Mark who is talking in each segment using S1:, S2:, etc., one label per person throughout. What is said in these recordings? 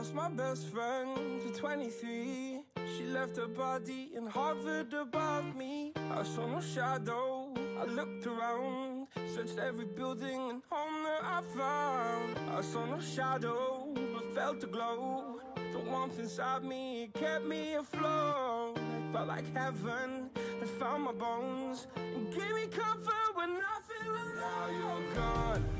S1: lost my best friend to 23 She left her body and hovered above me I saw no shadow, I looked around Searched every building and home that I found I saw no shadow, but felt a glow The warmth inside me kept me afloat I Felt like heaven had found my bones And gave me comfort when I feel alone Now you're gone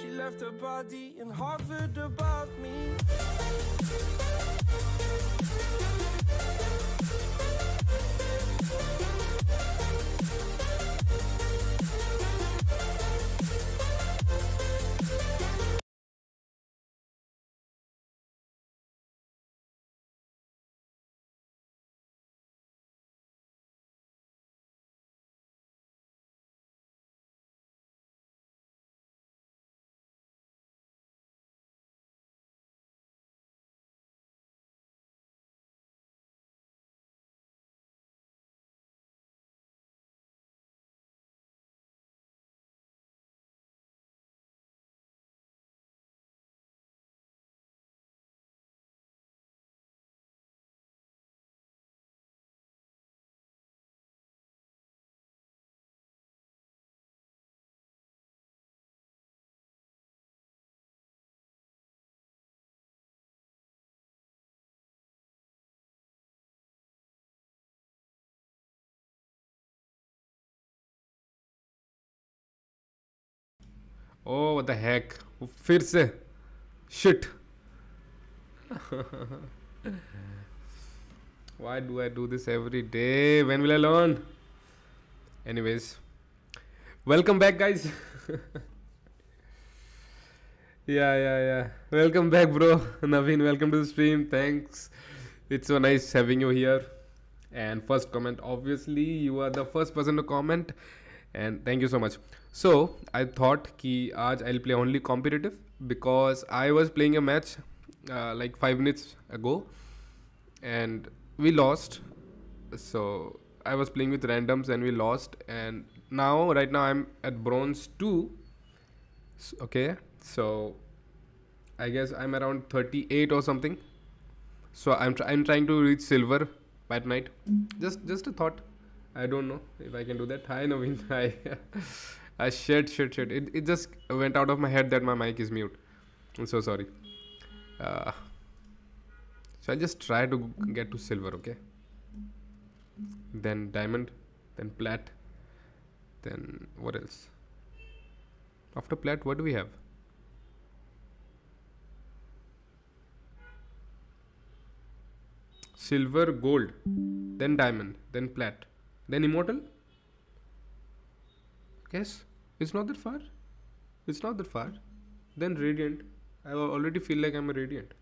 S1: She left her body and hovered above me.
S2: Oh oh, the heck? Oh, से shit. why do i do this every day when will i learn anyways welcome back guys yeah yeah yeah welcome back bro naveen welcome to the stream thanks it's so nice having you here and first comment obviously you are the first person to comment and thank you so much so I thought ki aaj I'll play only competitive because I was playing a match uh, like five minutes ago and we lost. So I was playing with randoms and we lost. And now right now I'm at bronze two. Okay, so I guess I'm around 38 or something. So I'm I'm trying to reach silver by tonight. Just just a thought. I don't know if I can do that. Hi Naveen. Hi. I shit, shit, shit. It, it just went out of my head that my mic is mute. I'm so sorry. Uh, so I'll just try to get to silver, okay? Then diamond, then plat, then what else? After plat, what do we have? Silver, gold, then diamond, then plat, then immortal. Yes, it's not that far. It's not that far. Then radiant. I already feel like I'm a radiant.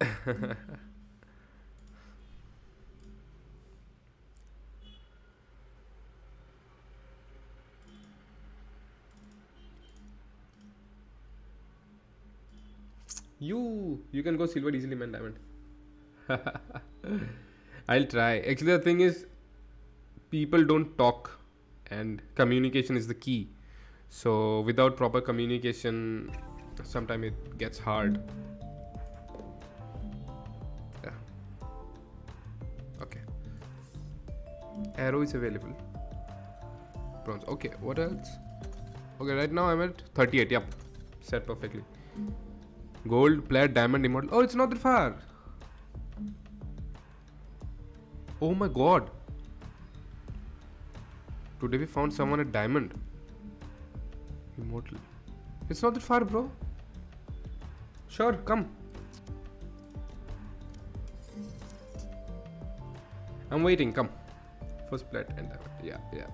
S2: you you can go silver easily man diamond i'll try actually the thing is people don't talk and communication is the key so without proper communication sometimes it gets hard yeah. okay arrow is available bronze okay what else okay right now i'm at 38 yep set perfectly gold plate, diamond immortal oh it's not that far oh my god Today we found someone a Diamond. Immortal. It's not that far, bro. Sure, come. I'm waiting, come. First plat and then, Yeah, yeah.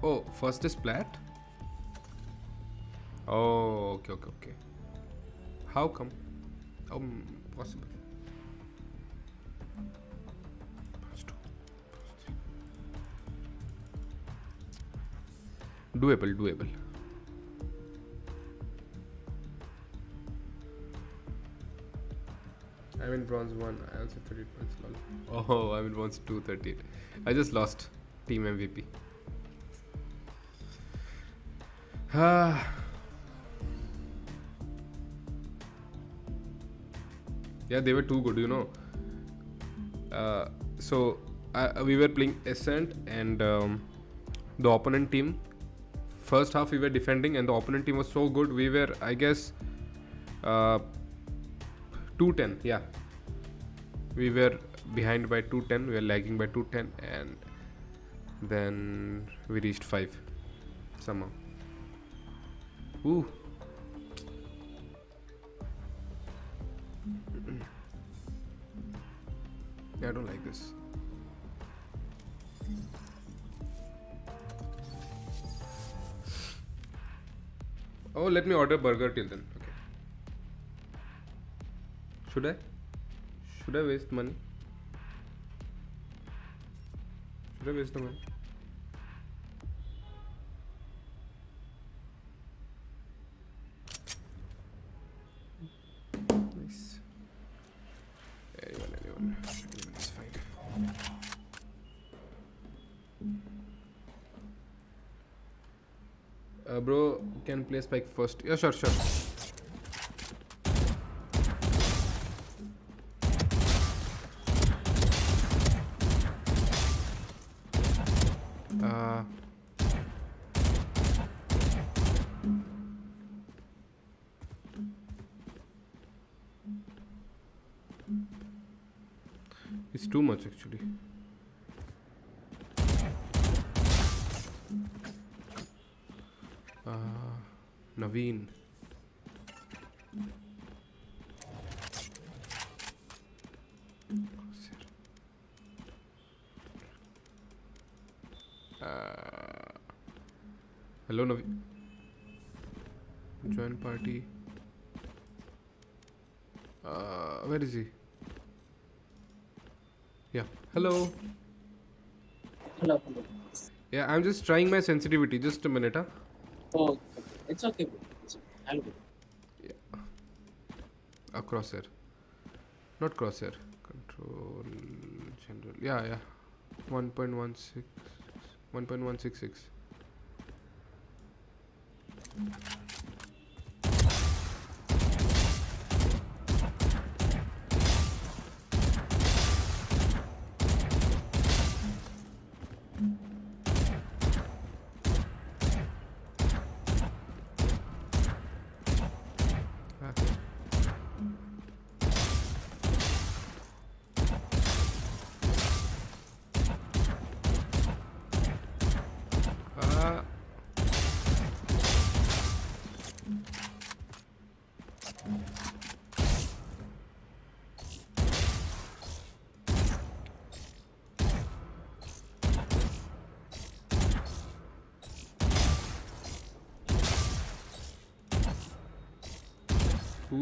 S2: Oh, first is plat? Oh, okay, okay, okay. How come? Um, possible. doable doable I'm in bronze one. I also thirty points. Lol. Oh, I'm in bronze two 38. I just lost team MVP. Ah. yeah, they were too good, you know. Uh, so uh, we were playing Ascent, and um, the opponent team first half we were defending and the opponent team was so good we were i guess uh, 210 yeah we were behind by 210 we were lagging by 210 and then we reached 5 somehow ooh I don't like this. Oh, let me order burger till then. Okay. Should I? Should I waste money? Should I waste the money? can play spike first. Yeah, sure, sure. Uh, it's too much actually. Naveen. Uh, hello Naveen. Join party. Uh, where is he? Yeah. Hello.
S3: Hello.
S2: Yeah, I'm just trying my sensitivity. Just a minute, huh?
S3: It's okay, bro. It's okay. I'll go. Yeah.
S2: A crosshair. Not crosshair. Control general. Yeah, yeah. 1.16. 1.166.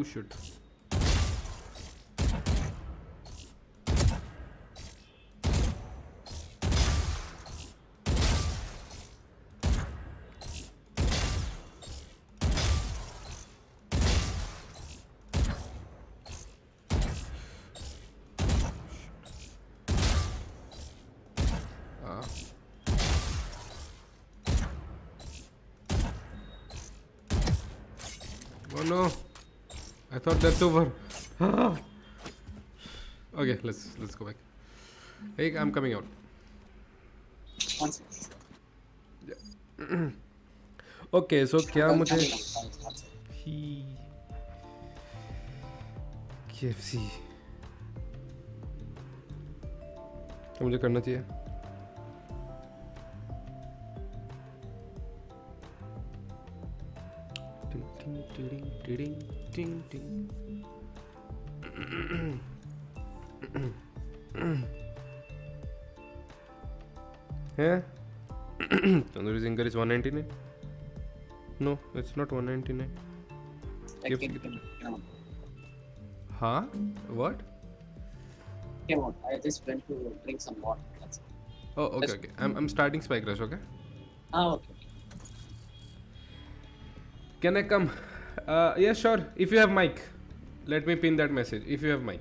S2: should Thought that's over. okay, let's let's go back. Hey, I'm coming out.
S3: One second.
S2: Okay so क्या मुझे I मुझे to do? ding. yeah? Tandoori Zinger is 199? No, it's not 199.
S3: Second.
S2: Huh? What?
S3: Came out. I just went to drink some water.
S2: Oh, okay, okay. I'm, I'm starting spike rush, okay?
S3: Ah, okay.
S2: Can I come? Uh, yeah, sure. If you have mic, let me pin that message. If you have mic.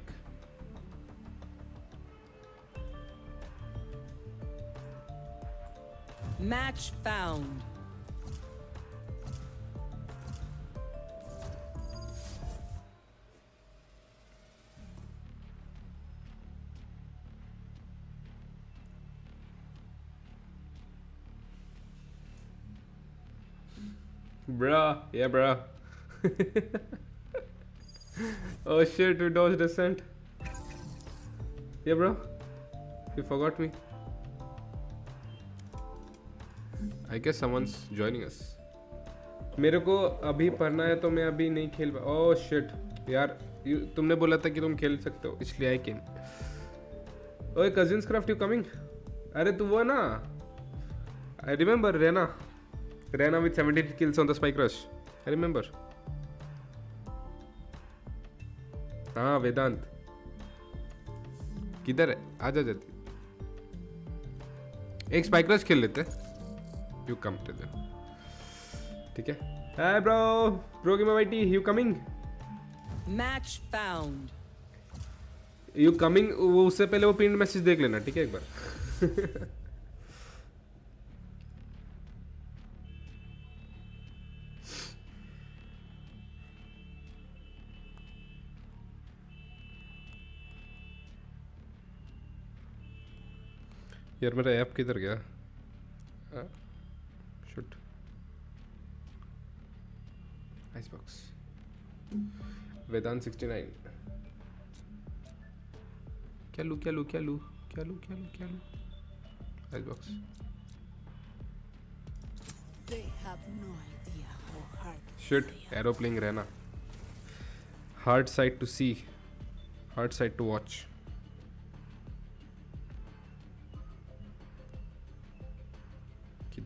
S4: Match found.
S2: Bruh, yeah, bruh. oh shit, we dodged descent. Yeah, bro. You forgot me. I guess someone's joining us. मेरे को अभी पढ़ना है तो मैं अभी नहीं खेल पा ओह oh, शिट यार तुमने बोला था कि तुम खेल सकते हो इसलिए आई केम ओए कजिन्स क्राफ्ट यू कमिंग अरे तू वो ना I remember Raina Raina with seventeen kills on the spike rush I remember Vedant हाँ वेदांत किधर है आ जा जाती एक स्पाइक्रस खेल लेते यू कम टू देम ठीक है हाय ब्रो ब्रो की mighty you coming
S4: match found
S2: you coming वो उससे पहले वो पिन मैसेज देख लेना ठीक है एक बार यार मेरा ऐप किधर गया shoot ice box Vedant sixty nine क्या लू क्या लू क्या लू क्या लू क्या लू क्या लू आइस बॉक्स शिट एरोप्लेन रहना hard side to see hard side to watch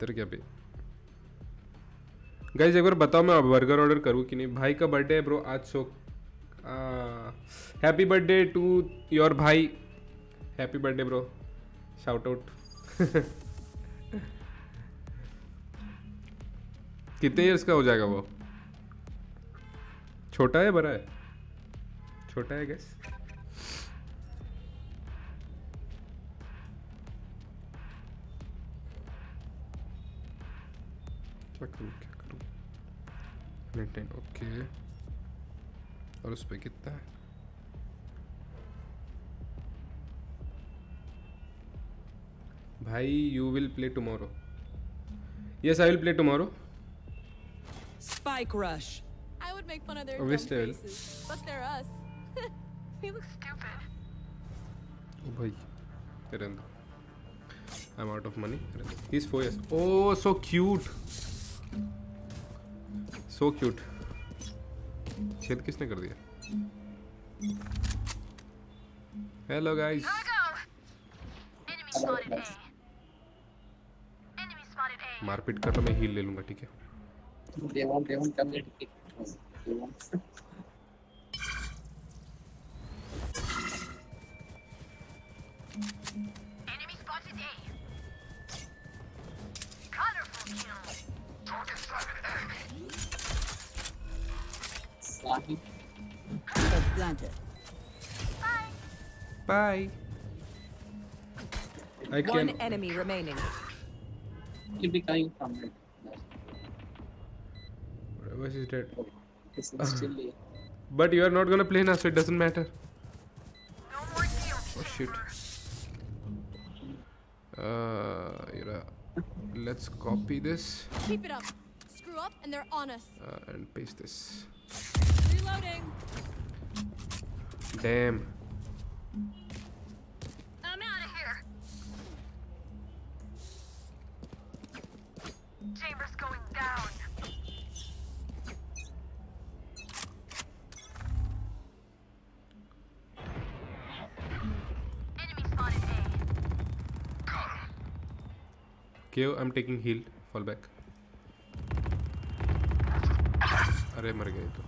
S2: इधर क्या पे गाइज एक बार बताओ मैं बर्गर ऑर्डर करूँ कि नहीं भाई का बर्थडे है ब्रो आज so happy birthday to your भाई happy birthday bro shout out कितने ईयर्स का हो जाएगा वो छोटा है बड़ा है छोटा है गैस दूसरा करूँ क्या करूँ हंड्रेड ओके और उस पर कितना है भाई you will play tomorrow yes I will play tomorrow
S4: spike rush
S5: i would make fun of their
S2: Obviously
S5: dumb faces but they're us we look stupid
S2: oh bhai Rend I'm out of money. He's four years. Oh, so cute. So cute छेद किसने कर दिया
S6: hello guys
S2: मारपीट कर तो मैं heal ले लूंगा ठीक है
S6: Thank you.
S3: Sloppy.
S4: Planted.
S2: Bye. Bye. I
S4: One enemy remaining.
S3: You'll be coming from it.
S2: Whatever she's dead.
S3: Uh,
S2: but you are not gonna play now, so it doesn't matter.
S6: No
S2: oh shit. Uh, you're a let's copy this.
S5: Keep it up. Screw up and they're on us.
S2: Uh, and paste this.
S5: Reloading.
S2: Damn.
S6: I'm out of here. Chambers going down.
S2: Here I'm taking heal. Fall back. अरे मर गए तो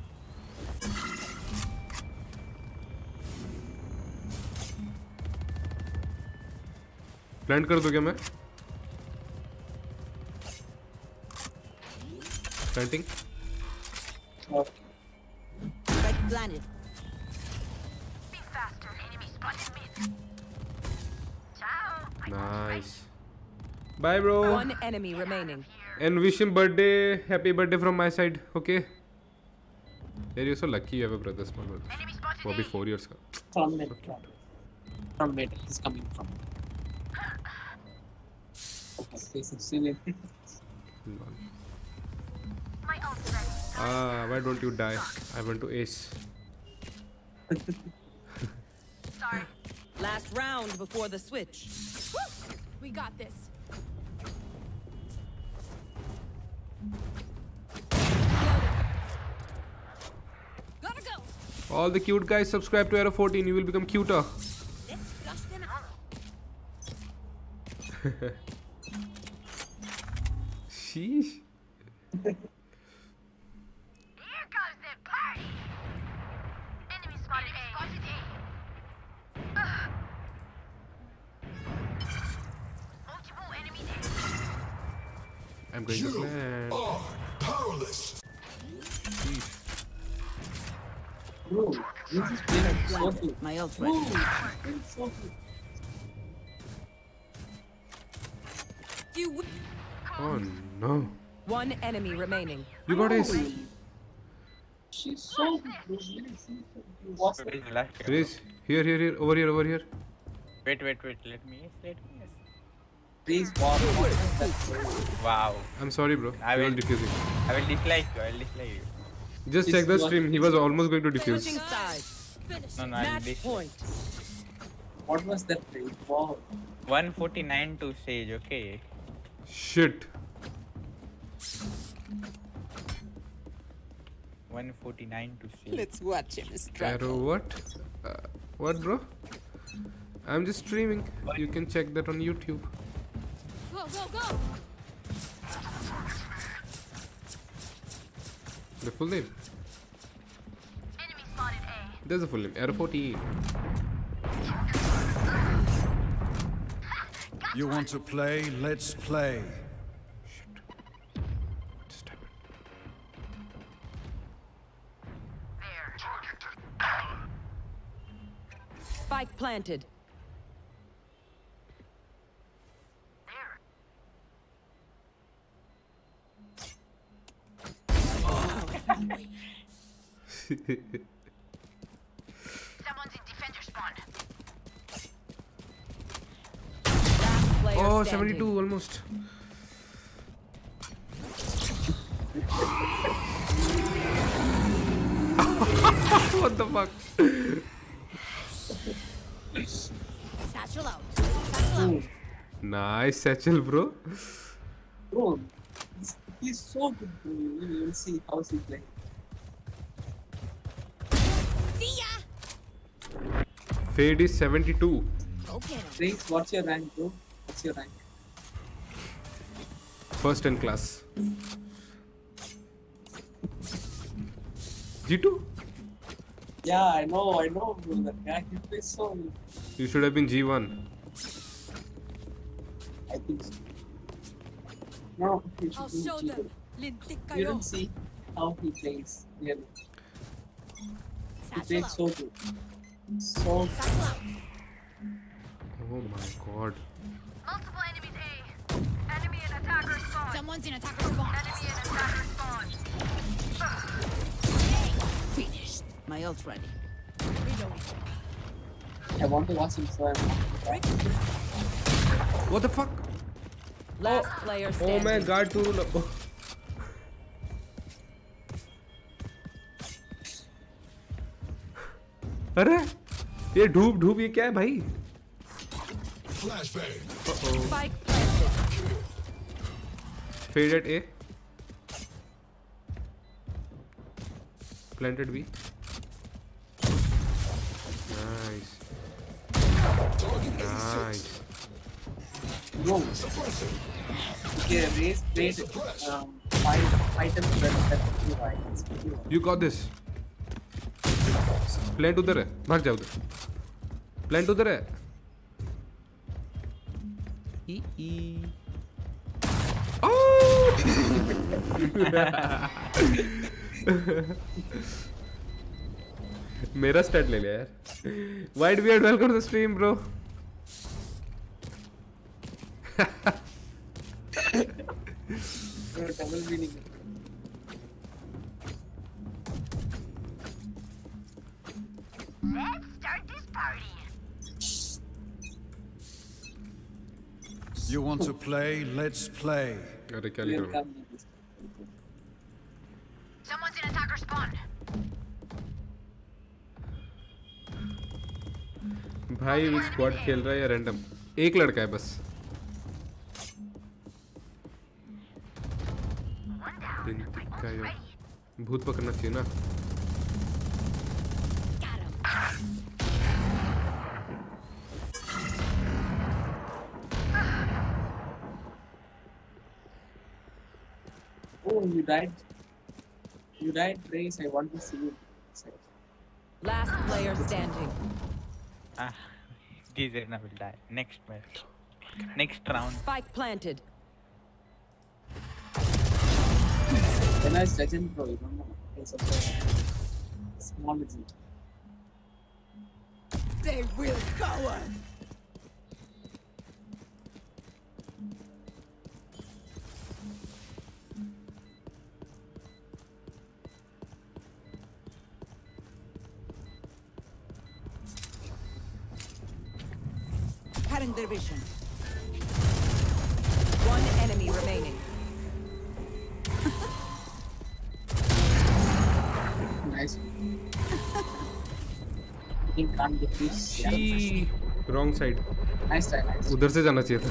S2: plant कर दो क्या मैं planting Nice. Bye, bro.
S4: One enemy remaining.
S2: And wish him birthday, happy birthday from my side. Okay. Yeah, you're so lucky you have a brother, small brother.
S6: Probably
S2: four years ago.
S3: From where? From mid. He's coming from.
S2: Ah, why don't you die? I want to ace.
S6: Sorry.
S4: Last round before the switch. Woo!
S5: We got this.
S2: All the cute guys subscribe to Era 14, you will become cuter. Sheesh. I'm going you to plan.
S7: Are powerless.
S2: Jeez.
S3: Bro, this is
S4: My ultimate.
S2: Oh no.
S4: One enemy remaining.
S2: You got this.
S3: She's so good.
S2: Grace, here, here, here, over here, over here.
S8: Wait, wait, wait. Let me, let me.
S3: Please bomb.
S8: Wow.
S2: I'm sorry, bro.
S8: I will
S2: defuse it.
S8: I will dislike you. I will dislike you.
S2: Just check the stream. He was almost going to defuse.
S8: No, no, I'll
S4: defuse.
S3: What was that Wow.
S8: 149 to stage. Okay.
S2: Shit.
S8: 149 to stage.
S4: Let's watch him strike.
S2: Arrow what? Uh, what, bro? I'm just streaming. You can check that on YouTube.
S5: Go, go, go!
S2: The full name. There's a full name. Air 40.
S7: You want to play? Let's play.
S4: Spike planted.
S2: oh, 72 almost. what the fuck?
S5: Satchel out. Satchel out.
S2: Nice satchel, bro.
S3: Bro, he's so good. You'll see how he plays.
S5: See ya.
S2: Fade is 72.
S5: Okay.
S3: Thanks. What's your rank, bro? What's your rank?
S2: First in class. G2?
S3: Yeah, I know, I know, That guy, plays so.
S2: You should have been G1.
S3: I think so. No,
S5: I'll show
S3: G2.
S5: them.
S3: You don't see how he plays.
S5: Yeah.
S3: It
S5: tastes
S3: so good. So
S2: Oh my god.
S6: Multiple enemies A. Enemy and attacker spawn.
S5: Someone's in attacker spawn.
S6: Enemy and attacker spawn. Hey.
S5: Finished.
S4: My ult ready.
S3: I want to watch him slam.
S2: What the fuck?
S4: Last player standing.
S2: Oh,
S4: oh
S2: my god, two. अरे ये ढूप ढूप ये क्या है भाई faded A planted B nice
S3: nice Okay, raise, raise, um, fight, item,
S2: you got this. Plate उधर है भाग जाओ उधर प्लेट उधर है oh! मेरा स्टेट ले लिया यार wait B add welcome to stream bro
S3: भी नहीं
S6: Let's start this party.
S7: You want to play? Let's play.
S2: Gotta calibre.
S6: Someone's in attacker spawn.
S2: भाई स्क्वाड खेल रहा है या रैंडम एक लड़का है बस भूत पकड़ना चाहिए ना
S3: Oh, you died. You died, Grace. I want to see you.
S4: Last player standing.
S8: Ah, Gizena will die. Next match. Next round.
S4: Spike planted.
S3: When I was legend, bro, you don't know. It's a small legend.
S4: They will cower! their vision.
S2: Wrong side उधर से जाना चाहिए था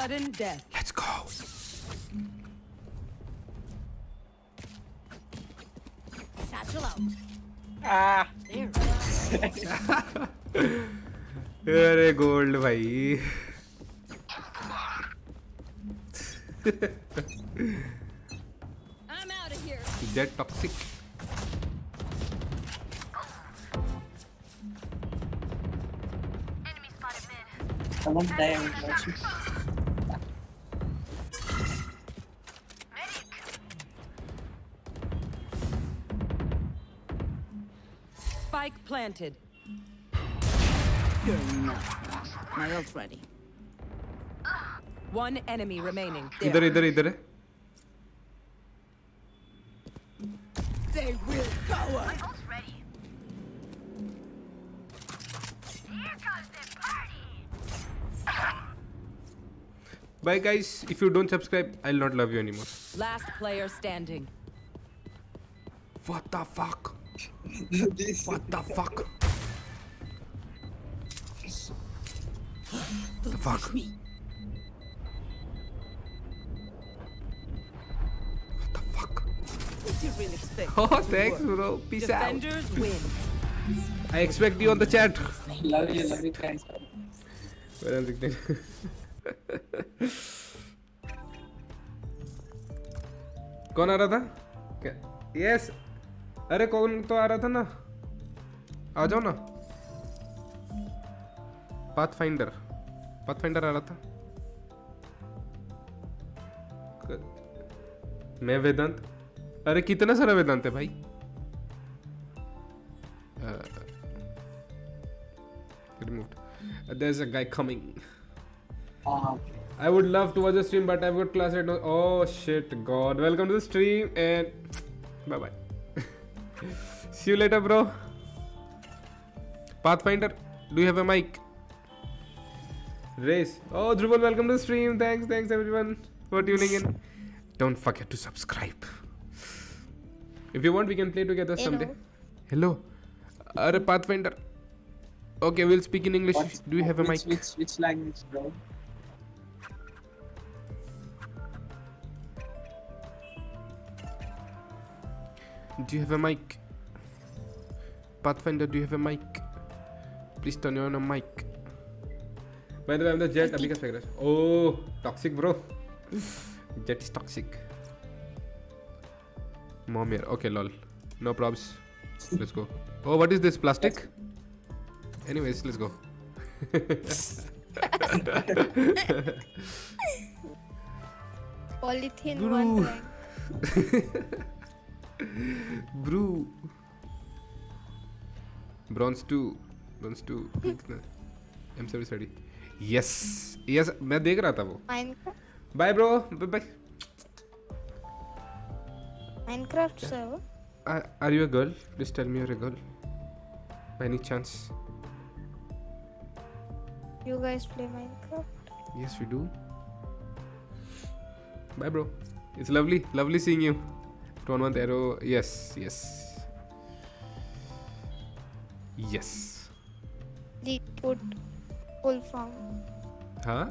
S4: sudden death.
S2: Let's go.
S5: Satchel out.
S8: Ah.
S2: अरे gold भाई
S3: That toxic. Someone there
S6: is
S4: Spike planted. You're not. My ult's ready. One enemy remaining. There.
S2: idhar idhar. either.
S4: I will power!
S6: My ult's ready. Here comes the party!
S2: Bye guys, if you don't subscribe, I'll not love you anymore.
S4: Last player standing.
S2: What the fuck? what the fuck? the fuck?
S4: me.
S2: Oh, thanks, bro. Peace
S4: Defenders out. win.
S2: I expect you on the chat.
S3: Love you, love you. Thanks.
S2: Where am LinkedIn? कौन आ रहा था yes अरे कौन तो आ रहा था ना आ जाओ ना पाथ फाइंडर पाथ फाइंडर आ रहा था मैं वेदांत अरे कितना सारा वेदांत है भाई I would love to watch the but I have got class at oh shit god welcome to the end bye bye see do have a mic race oh Dhruv welcome to the stream thanks thanks everyone for tuning in don't forget to subscribe If you want, we can play together Hello. someday. Hello. Are a Pathfinder. Okay, we'll speak in English.
S3: What?
S2: Do you have a
S3: which,
S2: mic?
S3: Which, which language, bro?
S2: Do you have a mic? Pathfinder, do you have a mic? Please turn on a mic. By the way, I'm the jet. Oh, toxic, bro. jet is toxic. Mom here. Okay, lol. No probs. Let's go. Oh, what is this? Plastic? Anyways, let's go.
S5: Polythene one thing
S2: Bro. Bronze 2. Bronze 2. M7 ready. yes yes मैं देख रहा था bye bro bye bye
S5: Minecraft server?
S2: Are, are you a girl? Please tell me you're a girl. By any chance?
S5: You guys play Minecraft?
S2: Yes, we do. Bye, bro. It's lovely. Lovely seeing you. Don't want arrow. Yes, yes. Yes.
S5: The put full
S2: farm.
S5: Huh?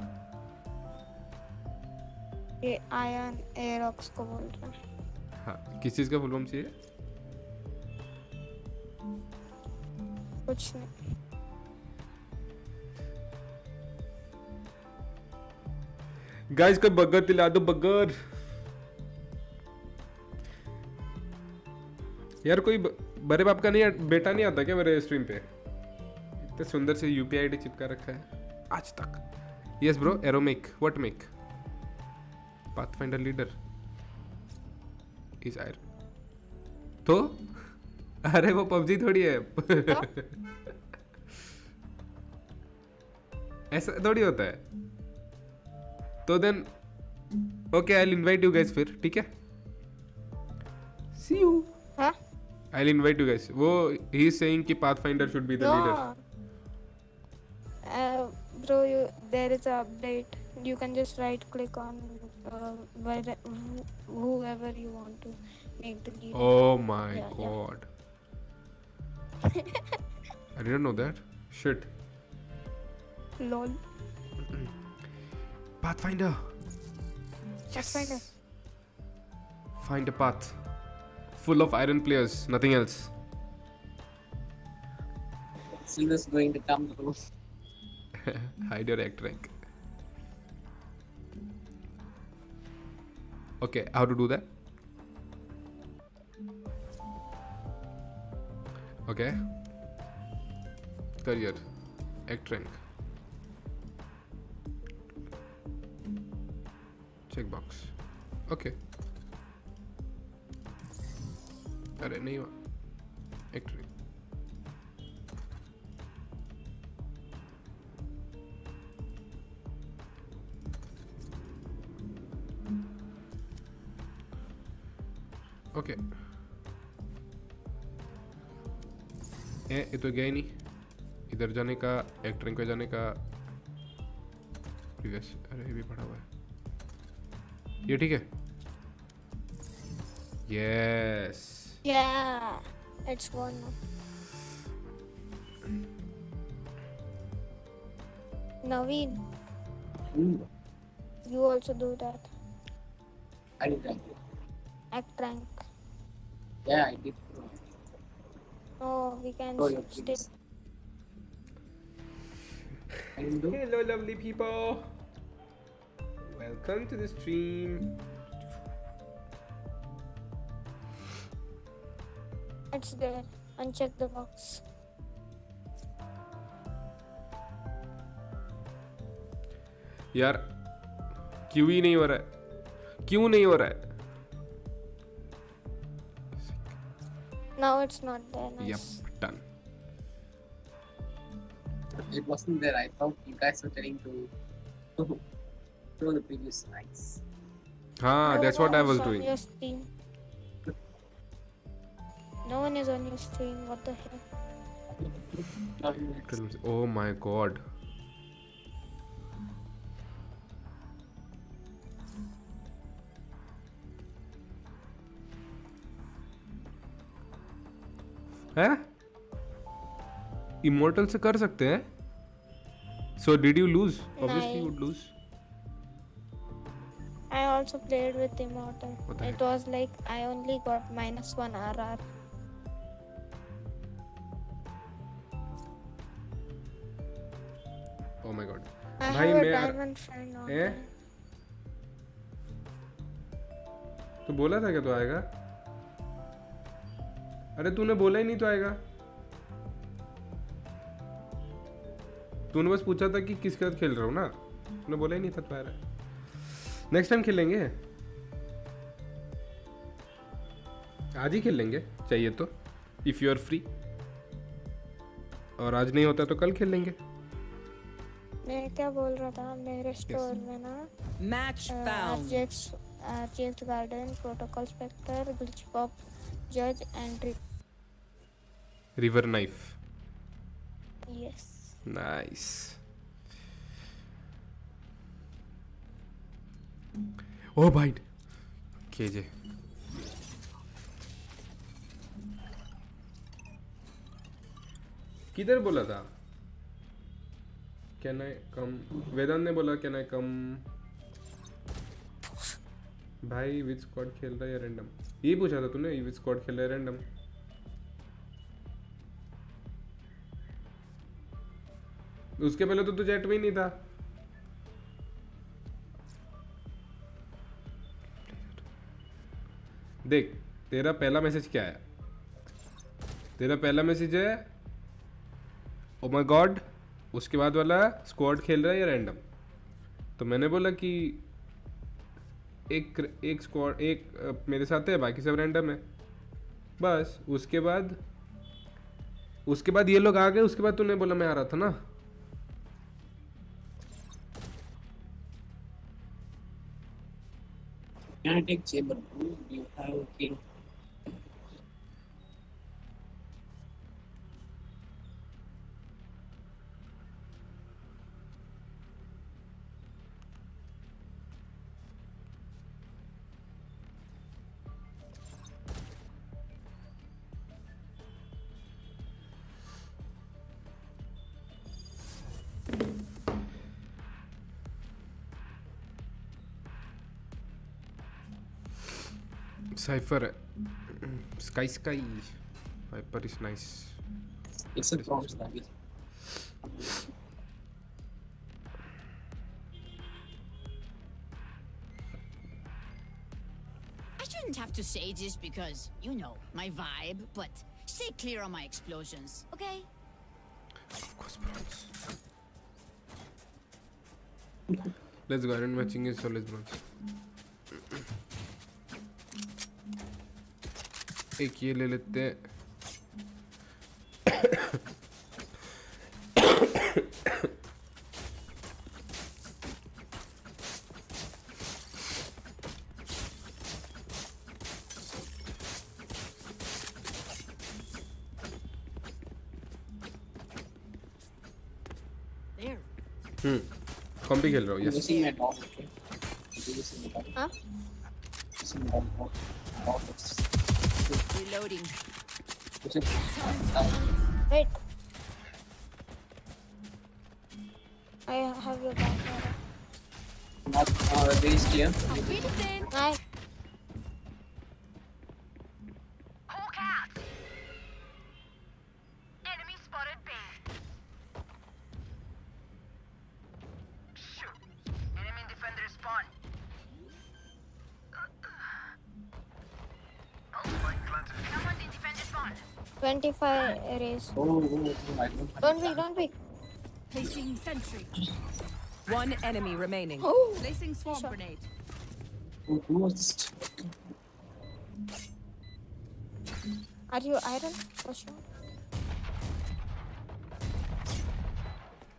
S5: A iron, a rocks, cobalt. हाँ
S2: किस चीज़ का full form चाहिए
S5: कुछ नहीं
S2: guys का बगर दिला दो बगर यार कोई बड़े बाप का नहीं बेटा नहीं आता क्या मेरे स्ट्रीम पे इतने सुंदर से यूपीआई पी चिपका रखा है आज तक yes bro एरोमेक what make Pathfinder leader is आयर तो अरे वो पबजी थोड़ी है ऐसा थोड़ी होता है तो then okay I invite you guys फिर ठीक है see you I invite you guys वो ही सेइंग कि Pathfinder should be the leader
S5: bro you there is a update you can just right click on uh, where, whoever you want to make the lead.
S2: Oh my
S5: yeah,
S2: god. Yeah. I didn't know that. Shit.
S5: Lol.
S2: Pathfinder. Yes.
S5: Pathfinder.
S2: Find a path. Full of iron players, nothing else.
S3: Silva's going to come through.
S2: Hide your act rank. okay how to do that okay career acting checkbox okay अरे नहीं Oké. Okay. ए ये तो गया ही नहीं इधर जाने का एक ट्रेन पे जाने का प्रीवियस अरे ये भी पड़ा हुआ है ये ठीक है yes
S5: yeah it's one Naveen
S3: you
S5: you also do that
S3: thank you
S5: एक prank
S3: Yeah, I did.
S5: Oh, we can
S3: oh,
S5: stay.
S2: Hello, lovely people. Welcome to the stream.
S5: It's there. Uncheck the box.
S2: यार क्यों ही नहीं हो रहा है क्यों नहीं हो रहा है
S5: Now it's not there. Nice.
S2: Yep, done.
S3: It wasn't there. I thought you guys were telling to to, the previous nights.
S2: Ah,
S5: no
S2: that's what I was doing.
S5: Your stream. No one is on your stream. What the hell?
S2: oh my god. है immortal से कर सकते हैं so did you lose obviously would lose
S5: I also played
S2: with immortal
S5: it was like I only got minus 1 RR
S2: oh my god भाई मैं
S5: diamond
S2: friend
S5: हूं
S2: तो बोला था क्या तो आएगा अरे तूने बोला ही नहीं तो आएगा तूने बस पूछा था कि किसके साथ खेल रहा हूँ ना तूने बोला ही नहीं था तुम्हारा नेक्स्ट टाइम खेलेंगे आज ही खेल लेंगे चाहिए तो इफ़ यू आर फ्री और आज नहीं होता तो कल खेल लेंगे
S5: मैं क्या बोल रहा था मेरे स्टोर yes. में ना
S4: मैच
S5: आरजेक्स आरजेक्स garden protocol specter glitch pop जज and
S2: trick river
S5: knife.
S2: Yes. Nice. Oh bite. KJ. किधर बोला था कैन आई कम वेदांत ने बोला कैन आई कम भाई विच स्क्वाड खेल रहा है रैंडम ये पूछा था तूने विच स्क्वाड खेल रहा है रैंडम उसके पहले तो तू जेट में ही नहीं था देख तेरा पहला मैसेज क्या है तेरा पहला मैसेज है ओ माय गॉड उसके बाद वाला स्क्वाड खेल रहा है या रैंडम तो मैंने बोला कि एक एक स्क्वाड एक मेरे साथ है बाकी सब रैंडम है बस उसके बाद उसके बाद ये लोग आ गए उसके बाद तूने बोला मैं आ रहा था ना
S3: Kinetic chamber group, you have king
S2: Cypher. Sky Sky. Viper is nice.
S3: It's a Bronx language.
S9: I shouldn't have to say this because, you know, my vibe, but stay clear on my explosions, okay?
S2: Of course, Bronx. Let's go, iron matching is always Bronx. एक ये ले लेते हैं com भी खेल रहा हूँ yes
S5: उसी
S3: में डॉग हां उसी में dog
S9: Reloading.
S5: Wait. I have your back.
S3: Our uh, base here.
S6: Hi.
S5: it is.
S3: Oh, oh, oh don't.
S5: be, don't be.
S4: Placing sentry. One enemy remaining.
S5: Oh.
S4: Placing swarm
S5: Shot.
S4: grenade.
S3: Oh, who was this?
S5: Are you iron for sure?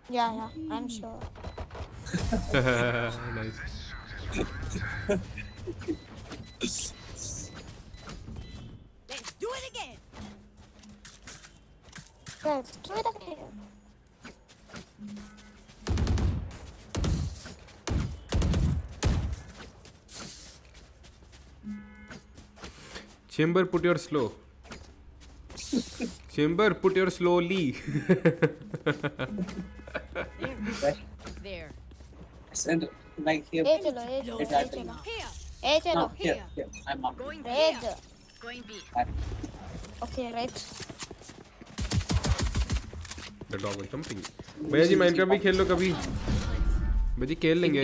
S5: Yeah, yeah, I'm sure.
S2: nice.
S5: Chamber,
S2: put your slow. Chamber, put your slowly. there.
S9: there.
S3: I said, like here.
S5: Hey, chalo, hey, chalo, hey,
S9: chalo.
S5: Hey, chalo.
S3: No, here, here. I'm up.
S9: Going
S5: B.
S9: Red. Going B.
S5: Okay, right.
S2: The dog is jumping. भैया जी Minecraft भी खेल लो कभी भैया जी खेल लेंगे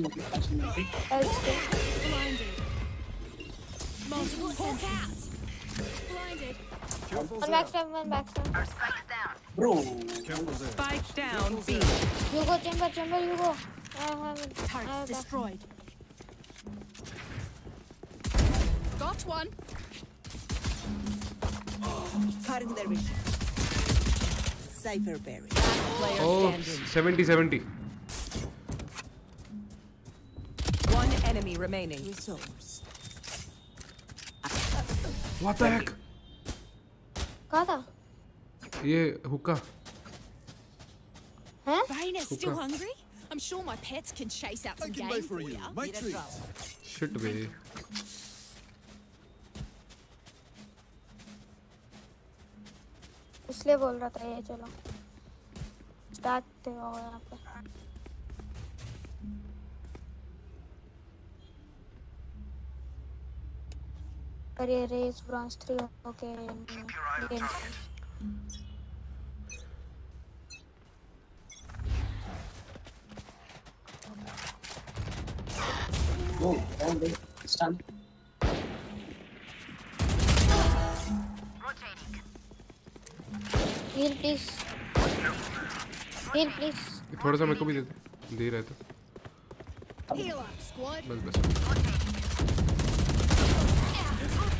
S9: Multiple hawk Blinded.
S5: One back seven, one back seven.
S6: spike down.
S3: Bro.
S4: Spike down. B.
S5: You go, chamber, chamber, you go. Target
S9: destroyed. Got one.
S10: Cutting the reach. Cypher berry.
S2: Oh, 70 70.
S4: enemy remaining.
S2: What the heck?
S5: Kada? था?
S2: ये Huh?
S5: हैं?
S2: still
S9: hungry? I'm sure my pets can chase out some game for
S7: you. My treat.
S2: Shit be.
S5: इसलिए बोल रहा था ये चलो start हो यहाँ पे Okay, raise bronze
S3: 3 okay in the
S6: Go,
S5: Heal please. Heal please.
S2: थोड़ा सा मेरे को भी दे दे रहा था बस बस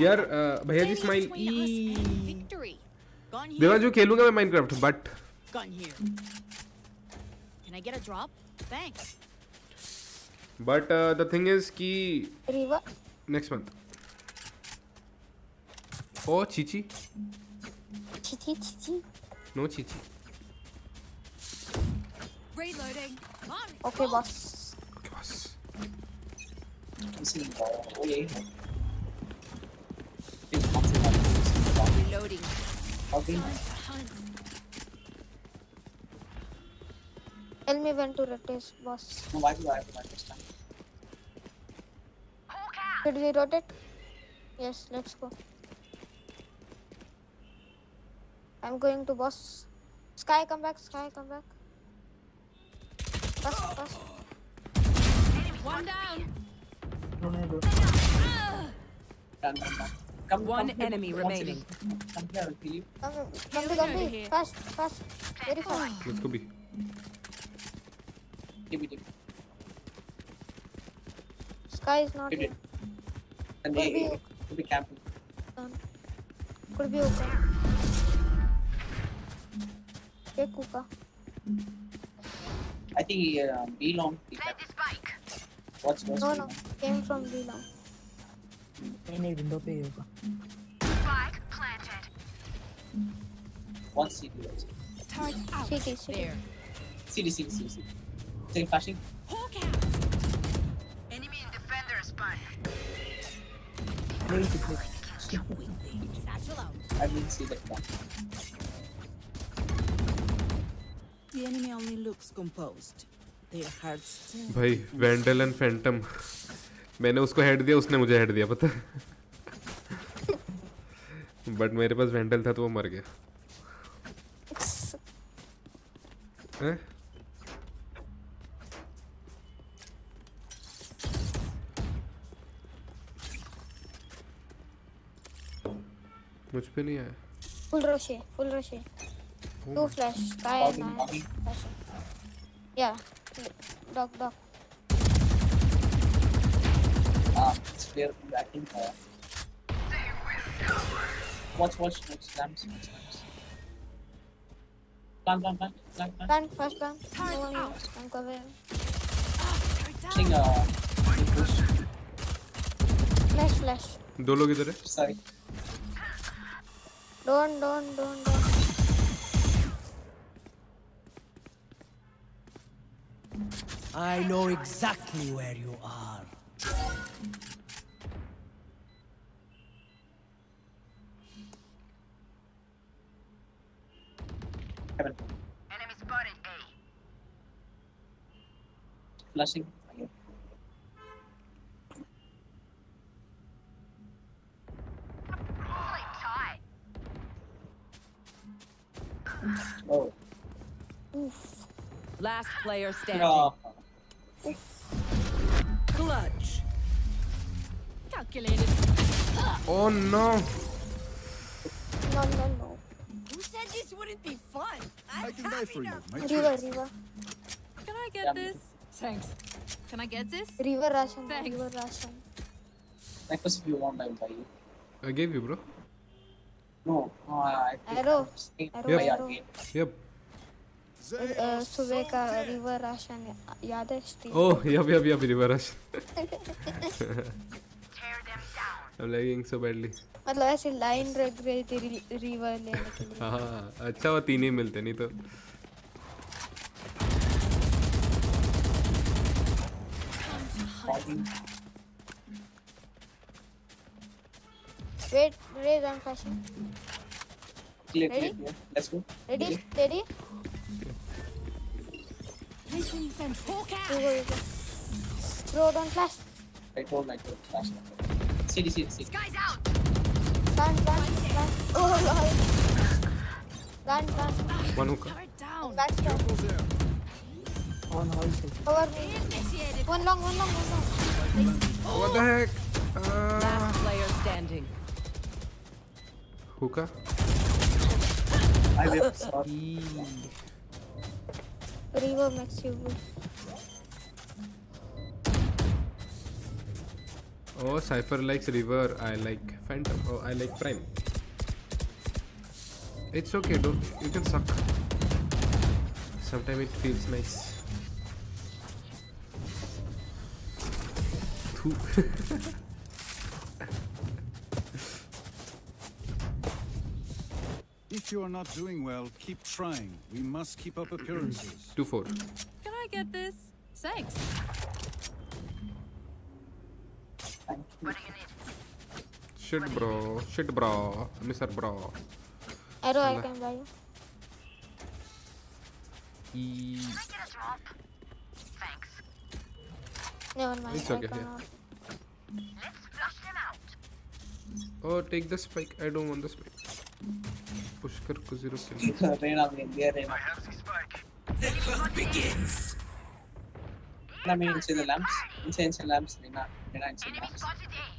S2: यार भैया जी स्माइल देखा जो खेलूंगा मैं Minecraft but but the thing is कि नेक्स्ट मंथ ओ चीची
S5: चीची चीची
S2: no Chichi
S9: reloading
S5: okay boss
S2: okay boss
S9: Reloading.
S3: Okay.
S5: Tell me when to rotate, boss.
S3: No, why do I have to buy this time?
S5: Should we rotate? Yes, let's go. I'm going to boss. Sky, come back. Sky, come back. Boss, boss.
S9: One down. No, no, no.
S3: Done, done, done. Come,
S4: One
S3: come
S4: enemy
S3: here.
S4: remaining.
S3: Come here,
S5: Come,
S9: here,
S5: come,
S9: here,
S5: fast, fast, very fast.
S2: Let's
S3: go B. TB, TB.
S5: Sky is not
S3: TB.
S5: here.
S3: And
S5: could be,
S3: could be camping.
S5: could be open. Take Kuka.
S3: I think uh, B long. Watch, watch
S5: no,
S3: B long.
S5: no, came from
S6: B long.
S3: नहीं नहीं window
S9: Target out there.
S3: Flag planted one CT left
S9: target out
S6: enemy and defender spawn
S9: नहीं कितने
S3: I didn't see that
S10: The enemy only looks composed. Their hearts.
S2: भाई, Vandal and Phantom. मैंने उसको head दिया उसने मुझे हेड दिया पता बट मेरे पास वेंडल था तो वो मर गया मुझ पे नहीं आया
S5: full rush full rush
S3: two
S5: flash
S3: काय
S5: ना या डॉक डॉक
S3: Um, spare backing there. Watch, watch, watch, lamps, watch, lamps. Plan, plan, plan, plan, plan.
S5: Plan, first plan. No one else. i
S3: Sing, uh,
S5: flash, flash.
S2: दो लोग इधर है
S3: sorry
S5: don't don't don't don't
S11: I know exactly where you are.
S6: Enemy spotted A.
S3: Flashing. Oh.
S4: Last player standing.
S3: No.
S4: Clutch.
S9: Calculated.
S2: Oh no.
S5: No, no, no.
S9: Who said this wouldn't be fun?
S7: I'm I can die for you.
S5: River, river.
S9: Can I get
S3: yeah.
S9: this? Thanks. Can I get this?
S5: River ration.
S9: Thanks.
S5: River
S3: ration. if you want, I'll buy you.
S2: I gave you, bro.
S3: No, uh, I
S5: arrow. Arrow.
S2: Yep. Yep.
S5: Uh, का River राशन याद है
S2: Oh, oh yep yep River
S6: river
S2: सब लगेंगे so badly
S5: मतलब ऐसे line रख रही थी री, रिवर लेने के लिए
S2: हाँ अच्छा वो तीन ही मिलते नहीं तो
S5: Wait, raise on fashion.
S3: Clear,
S5: Ready?
S3: clear. Let's go.
S5: Ready? Steady?
S9: Mission sent. Walk out.
S5: Throw down flash.
S3: I told my flash. City, city, city.
S6: Sky's out.
S5: Run, run, run. Oh, lol. Run, run.
S2: One hook.
S9: Back
S5: stop.
S3: On oh,
S5: horizon. Over
S9: me.
S5: One long, one long, one long. Oh.
S2: What the heck? Uh...
S4: Last player standing.
S2: Hookah?
S3: I whipped. Reverb
S5: next to you.
S2: Oh, Cypher likes River. I like Phantom. Oh, I like Prime. It's okay, don't. You can suck. Sometimes it feels nice.
S7: if you are not doing well, keep trying. We must keep up appearances.
S2: 2 4.
S9: Can I get this? Thanks.
S2: Shit, bro. Shit, bro. Mister, bro.
S5: Arrow, I can buy
S6: a E Thanks.
S5: Never mind.
S2: It's okay.
S6: Let's flush them out.
S2: Oh, take the spike. I don't want the spike. Push kar ko zero kill.
S3: Reina, Reina. I have the spike. The hunt begins. I mean, inside the lamps. Inside, the lamps, Reina. Reina,
S6: the
S3: lamps.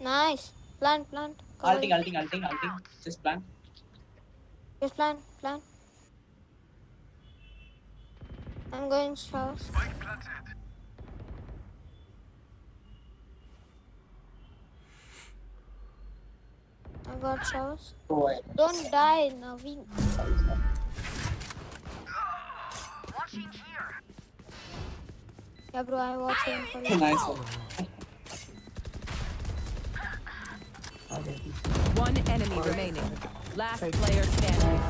S5: Nice. Plant, plant.
S3: Alting, alting, alting, alting. Just plant.
S5: Just plant, plant. I'm going south. Spike planted. I
S3: got south.
S5: Don't die, Naveen.
S6: Ah,
S5: yeah, bro, I'm watching for you.
S3: nice one.
S4: One enemy remaining. Last player standing.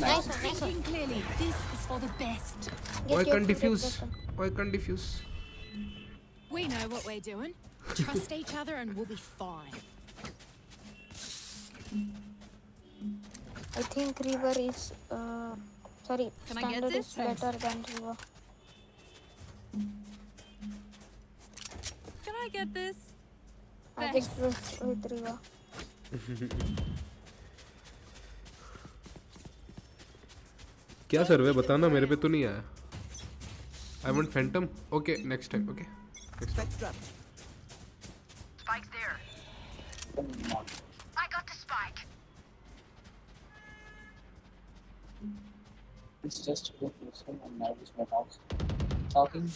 S5: Nice.
S9: Thinking clearly, this is for the best.
S2: Why can't diffuse? Why can't diffuse?
S9: We know what we're doing. Trust each other and we'll be fine.
S5: I think river is uh sorry,
S9: Can
S5: standard is better than river.
S9: Can I get this?
S5: I think with river.
S2: क्या सर्वे बताना मेरे पे तो नहीं आया I want Phantom okay next time okay
S6: Spike's there. I got the spike.
S3: It's just a good person and now is my house. Talking.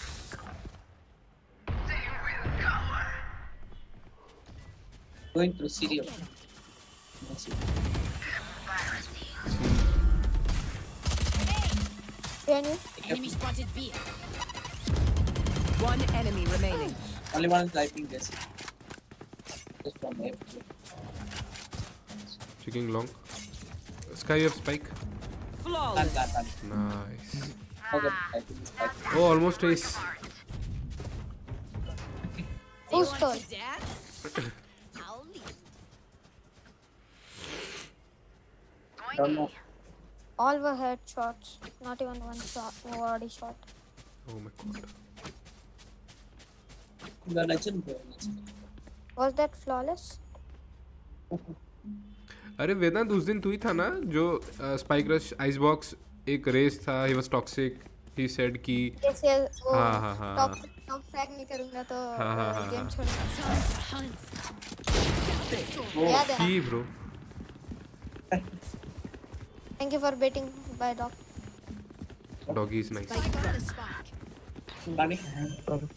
S3: They will cover. Going through
S5: serial. Daniel.
S9: Enemy spotted B.
S4: One enemy remaining.
S3: Only one is typing this. Just from f
S2: Checking long. Sky have spike.
S4: Flawless.
S2: Nice. Oh, almost ace.
S3: Who's
S5: All were headshots, not even one shot, body shot.
S2: Oh my god.
S5: Was that flawless?
S2: अरे वेदांत उस दिन तू ही था ना जो spike rush ice box एक race था he was toxic he said कि हाँ हाँ हाँ
S5: टॉक्सिक
S2: हाँ।
S5: टॉक्सिक नहीं करूँगा तो गेम छोड़
S3: दूँगा
S5: ओह he
S2: bro
S5: Thank you for baiting. Bye, dog.
S2: Doggy is nice.
S3: Bunny. Cover,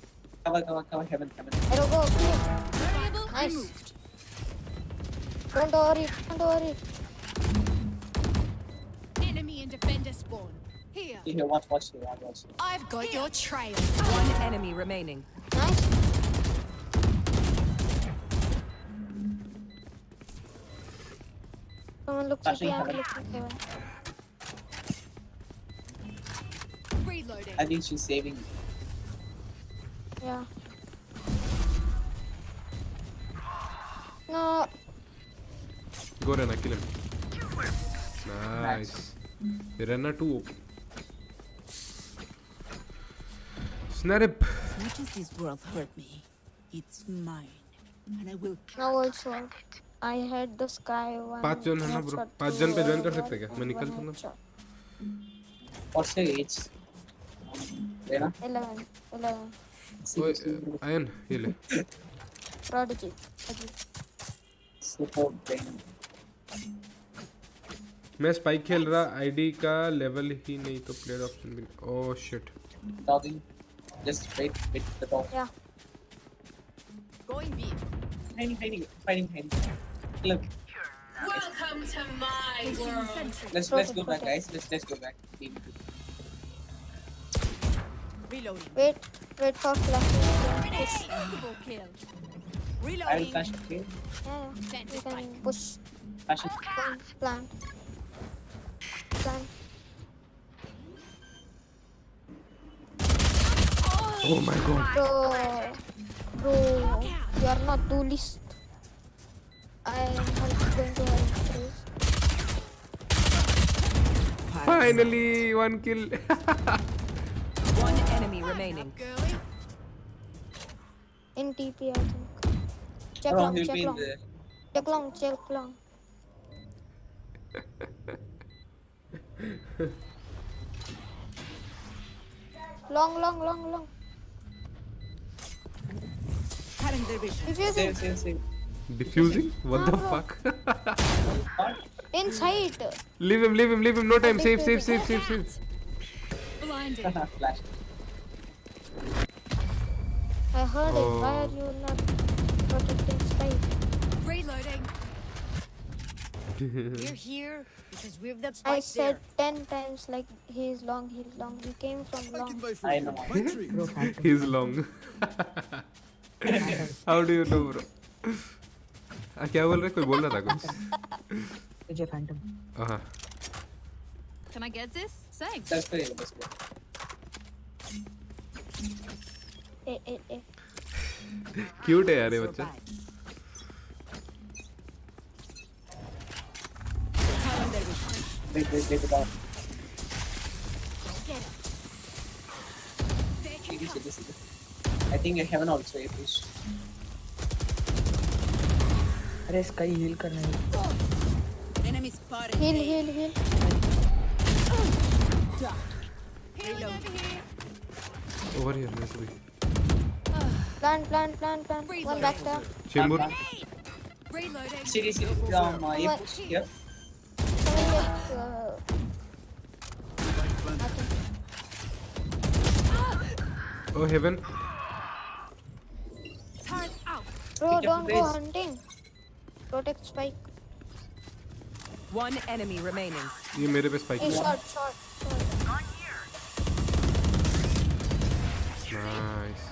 S3: cover, cover. Heaven, heaven.
S5: I don't go. Nice. Don't worry. Don't worry.
S9: Enemy and defender spawn. Here.
S3: Here, watch, watch, here, watch.
S9: I've got here. your trail.
S4: One enemy remaining.
S5: Someone looks like they
S9: have
S3: I think she's saving me.
S5: Yeah. No.
S2: Go run, I kill him. Nice. They ran two. Snarip.
S10: As much as this world hurt me, it's mine. And I will.
S5: kill It. I had the sky one
S2: पांच जन है ना bro पांच जन पे join कर सकते हैं क्या मैं निकल
S5: चुका
S2: हूं
S5: हम्म।
S3: और से एज लेना
S5: 11 11
S2: ओए आयन ये ले
S5: प्रोडिजी
S3: सपोर्ट पेन
S2: मैं स्पाइक खेल रहा आईडी का लेवल ही नहीं तो प्लेयर ऑप्शन भी ओ shit
S3: dogging just
S5: wait
S9: wait the
S3: top yeah going B Look.
S9: Welcome to my world.
S3: Let's let's go back, guys. Let's let's go back.
S9: Reloading.
S5: Wait, wait for
S9: flash. Reloading.
S3: I will flash kill.
S5: Yeah, can push.
S3: Flash it.
S5: Plan. Plan.
S2: Oh my god
S5: bro. You are not too least. I am going to have
S2: Finally, one kill.
S4: one enemy remaining.
S5: In TP, I think. Check long, check long. Check long, check long. long, long, long, long
S10: current division.
S5: Diffusing.
S3: Save,
S2: What
S5: the
S2: fuck?
S5: Inside.
S2: Leave him, leave him, leave him. No time. Save, save, save, save, save.
S9: Blinded.
S3: Flash.
S5: I heard oh. it. Why are you not protecting Spike?
S9: Reloading. we're here because we have
S5: that
S9: spike
S5: I
S9: said
S5: ten times like he's long, he's long. He came from long.
S3: I know.
S2: he's long. How do you know bro क्या बोल रहे कोई बोल रहा था कुछ
S12: मुझे Phantom
S2: हां
S9: Can I get this? Thanks.
S3: That's pretty nice.
S5: ए ए ए
S2: क्यूट है यार ये बच्चा
S3: देख देख देख बताओ सीधे सीधे I think you haven't also a
S10: fish. let
S5: heal. Heal, heal,
S9: Over here,
S2: let
S5: Plan, plan, plan, plan. One back there.
S2: Chamber.
S9: Reloading. Oh, heaven.
S5: Bro, don't go hunting. Protect spike.
S4: One enemy remaining.
S2: ये मेरे पे spike.
S5: Hey, short. shot, shot.
S2: Nice.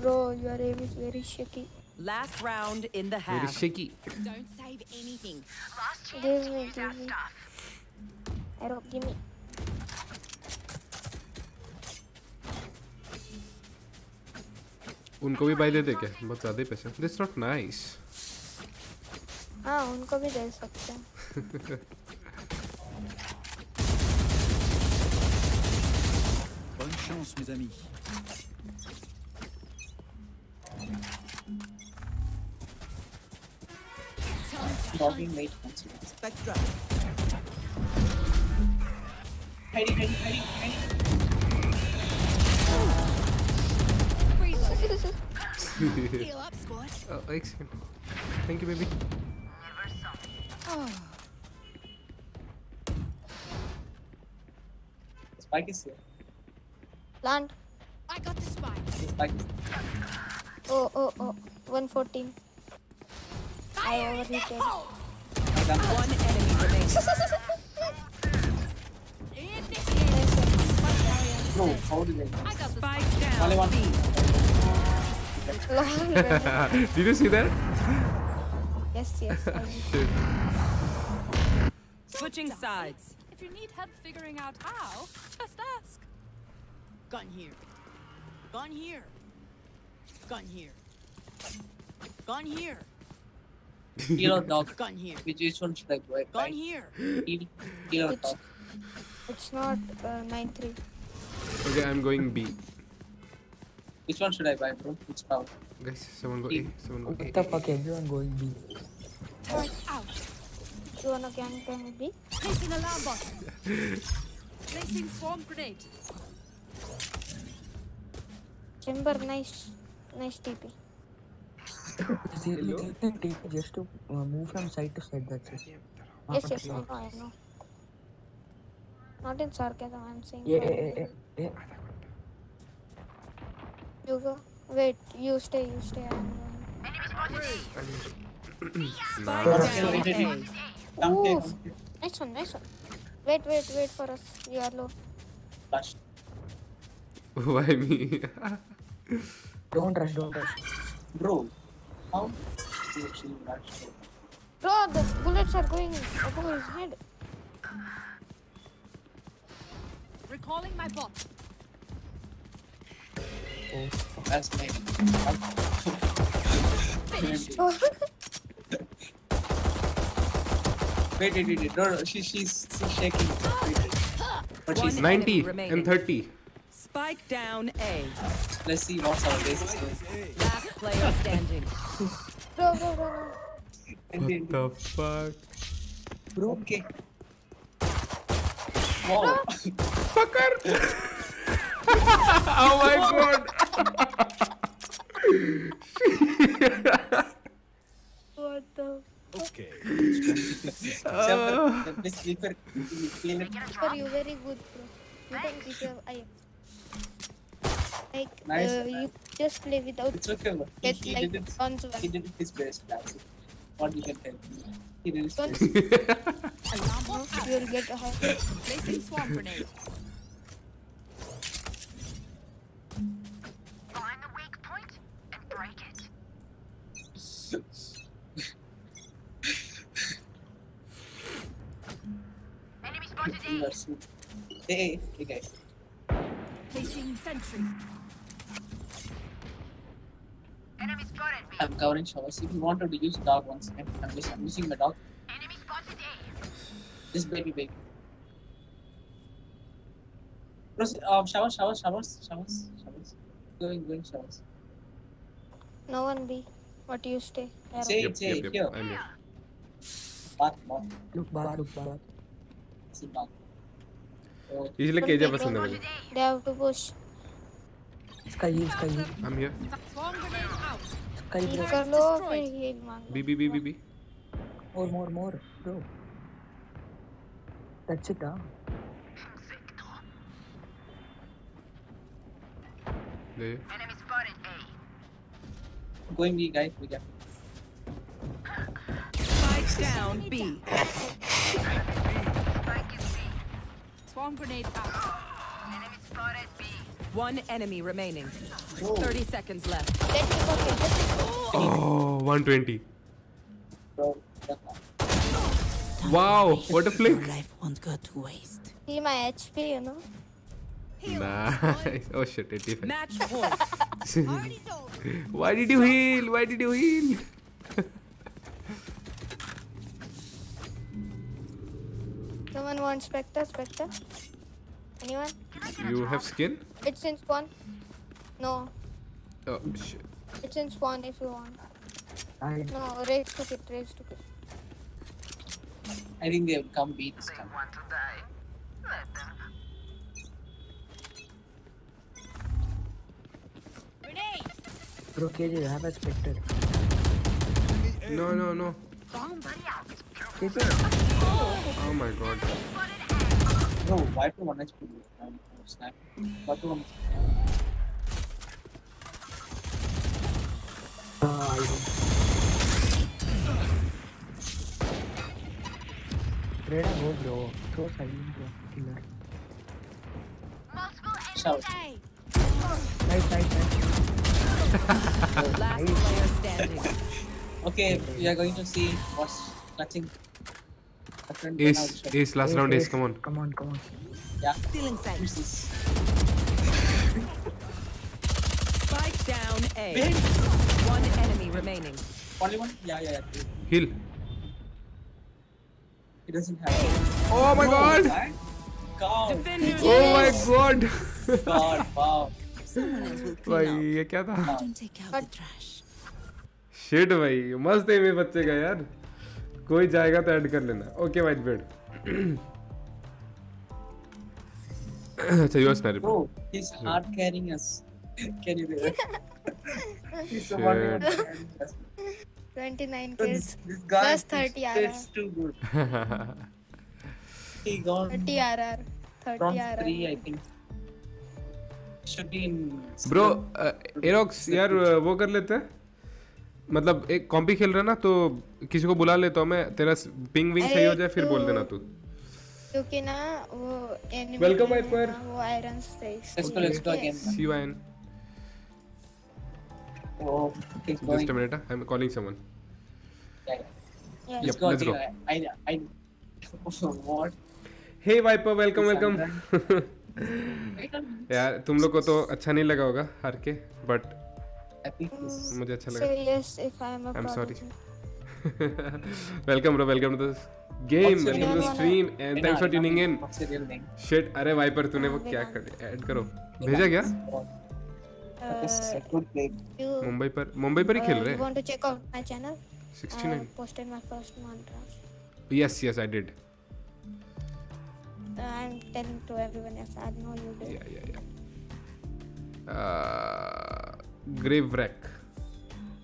S5: Bro, your aim is very shaky.
S4: Last round in the half.
S2: Very shaky.
S9: Don't save anything.
S5: Last chance give me, give me. Arrow, give me.
S2: उनको भी by दे दे क्या बहुत ज़्यादा पैसे this not nice
S5: हाँ उनको भी दे सकते हैं
S7: Bonne chance mes amis.
S3: Logging rate continues.
S10: Spectra.
S3: Hiding, hiding, hiding, hiding. Oh.
S9: Heal up, squad.
S2: Oh, excellent. Thank you, baby.
S9: Oh.
S3: Spike is here.
S5: Land.
S9: I got the spike.
S3: spike is
S5: Oh, oh, oh. 114. I overheated.
S4: One enemy remains.
S3: no, how did I?
S9: I got
S4: spike down.
S3: Only
S4: one.
S2: Did you see that?
S5: Yes, yes.
S4: Switching sides.
S9: If you need help figuring out how, just ask. Gun here. Gun here. Gun here. Gun here.
S3: Heal on dog.
S9: Gun here.
S3: Which is one should I go
S9: Gun here.
S3: dog.
S5: It's not uh, 9 3.
S2: Okay, I'm going B.
S3: Which one should I buy, bro? Which power?
S2: Guys, someone go A. Someone go
S12: what
S2: A.
S12: What
S2: the
S12: fuck? Everyone going B.
S9: Turn out.
S5: You wanna gang gang B?
S9: Placing alarm bot. Placing swarm grenade.
S5: Chamber, nice, nice TP.
S12: Just to uh, move from side to side, that's it.
S5: Yes, yes, I know, I know. Not in sarcasm, I'm saying.
S12: Yeah, yeah, yeah, yeah.
S5: You go. Wait, you stay, you stay. I'm going.
S3: Ooh.
S5: Nice one, nice one. Wait, wait, wait for us. We are low.
S3: Flash.
S2: Why me?
S12: don't rush, don't rush.
S3: Bro, how do you actually rush?
S5: Bro, the bullets are going above his head.
S9: Recalling my bot.
S3: Oh, that's me. wait, wait, wait, wait. No, no, she, she's, she's shaking. But she's
S2: 90 and 30.
S4: Spike down A.
S3: Let's see what's our basis doing.
S4: Last player standing.
S5: no, no, no,
S2: what the fuck?
S3: Bro, okay. Wow.
S2: Fucker! oh my god!
S5: what the?
S7: Okay.
S5: you very good, bro. You can deserve Like, uh,
S3: nice,
S5: uh, you just play without.
S3: It's okay, bro.
S5: Get,
S3: he,
S5: like,
S3: did it, he did his best, What you can tell me. He did his best.
S5: will get a
S9: Placing swamp grenade.
S3: person. Hey, hey, guys.
S9: Placing sentry.
S6: Enemy spotted me.
S3: I'm covering showers. If you wanted to use dog once again, I'm, just, I'm using the dog.
S6: Enemy spotted A.
S3: This baby baby. Um, showers, showers, showers, showers, showers. Going, going, showers.
S5: No one B. What do you stay?
S3: Say,
S2: yep,
S3: say,
S2: yep, yep,
S3: here.
S2: i
S3: Bad, here.
S12: Look, bad, look,
S3: bath. See,
S2: bad.
S5: इसलिए
S2: K J पसंद है मुझे
S12: they have to
S2: push इसका
S9: ये इसका ये
S12: हम
S5: here
S12: करीब
S5: कर लो फिर हील मांग
S2: B B B B B
S12: more more more bro touch it हां
S2: ले
S6: enemy spotted A
S3: going B guys we got
S4: Spike down B.
S9: Swarm grenade out.
S6: Enemy spotted B.
S4: One enemy remaining.
S3: Whoa.
S4: 30 seconds left.
S2: Oh, 120. Wow, what a flick.
S10: life won't go to waste.
S5: See my HP, you know?
S2: Nice. Oh shit, 85.
S9: Match
S2: Why did you heal? Why did you heal?
S5: Someone wants Spectre, Spectre? Anyone?
S2: You have skin?
S5: It's in spawn. No.
S2: Oh, shit.
S5: It's in spawn if you want.
S12: I...
S5: No, raise to kit, raise to kit.
S3: I think they have come beat this time.
S12: Bro, KJ, have a spectre.
S2: No, no, no. Oh my god.
S3: No, wiper 1 HP. I'm snapping.
S12: Wiper 1 HP. Reda, go bro. So silent bro. Killer.
S3: Shout.
S12: Nice, nice, nice.
S4: Last player standing.
S3: Okay, we are going to see what's nothing.
S2: Ace, ace, last round, ace. come on.
S12: Come on, come on.
S3: Yeah. Still inside.
S4: Spike down A.
S3: Big.
S4: One enemy remaining.
S3: Only one? Yeah, yeah, yeah.
S2: Heal.
S3: He doesn't have. It.
S2: Oh, oh
S3: my
S2: god!
S3: god.
S2: Oh my god!
S3: god, wow.
S10: Someone else will clean Why, up.
S2: ये क्या
S10: Don't take out the trash.
S2: Shit भाई मस्त है मेरे बच्चे का यार कोई जाएगा तो ऐड कर लेना ओके वाइट बेड अच्छा
S3: you bro he
S2: carrying
S3: us can you
S5: 29 kills plus 30 RR
S3: it's too good he
S5: 30 RR 30 RR
S3: 3 I think should be in
S2: bro uh, Erox यार वो कर लेते हैं मतलब एक कॉम्पी खेल रहा ना तो किसी को बुला लेता तो हूँ मैं तेरा पिंग विंग सही हो जाए फिर बोल देना तू
S5: क्योंकि ना वो
S2: एनिमल
S5: वेलकम
S2: माय
S5: पर वो iron stacks
S3: let's go let's go game
S2: C
S3: Y N oh
S2: just a minute I am calling someone
S3: let's go I I what
S2: hey Viper welcome welcome यार तुम लोग को तो अच्छा नहीं लगा होगा हार के बट
S3: Mm.
S2: मुझे अच्छा लगा I am
S5: sorry
S2: welcome bro welcome to game welcome to stream and thanks for tuning in shit अरे वाइपर तूने वो क्या कर दिया ऐड करो भेजा क्या
S5: uh,
S2: मुंबई पर मुंबई पर ही खेल
S5: uh,
S2: रहे
S5: want to check out my channel
S2: 69
S5: posted my first
S2: montage yes yes I
S5: did I'm telling to everyone else. I know you did.
S2: Yeah, yeah, yeah. Uh, ग्रेव रैक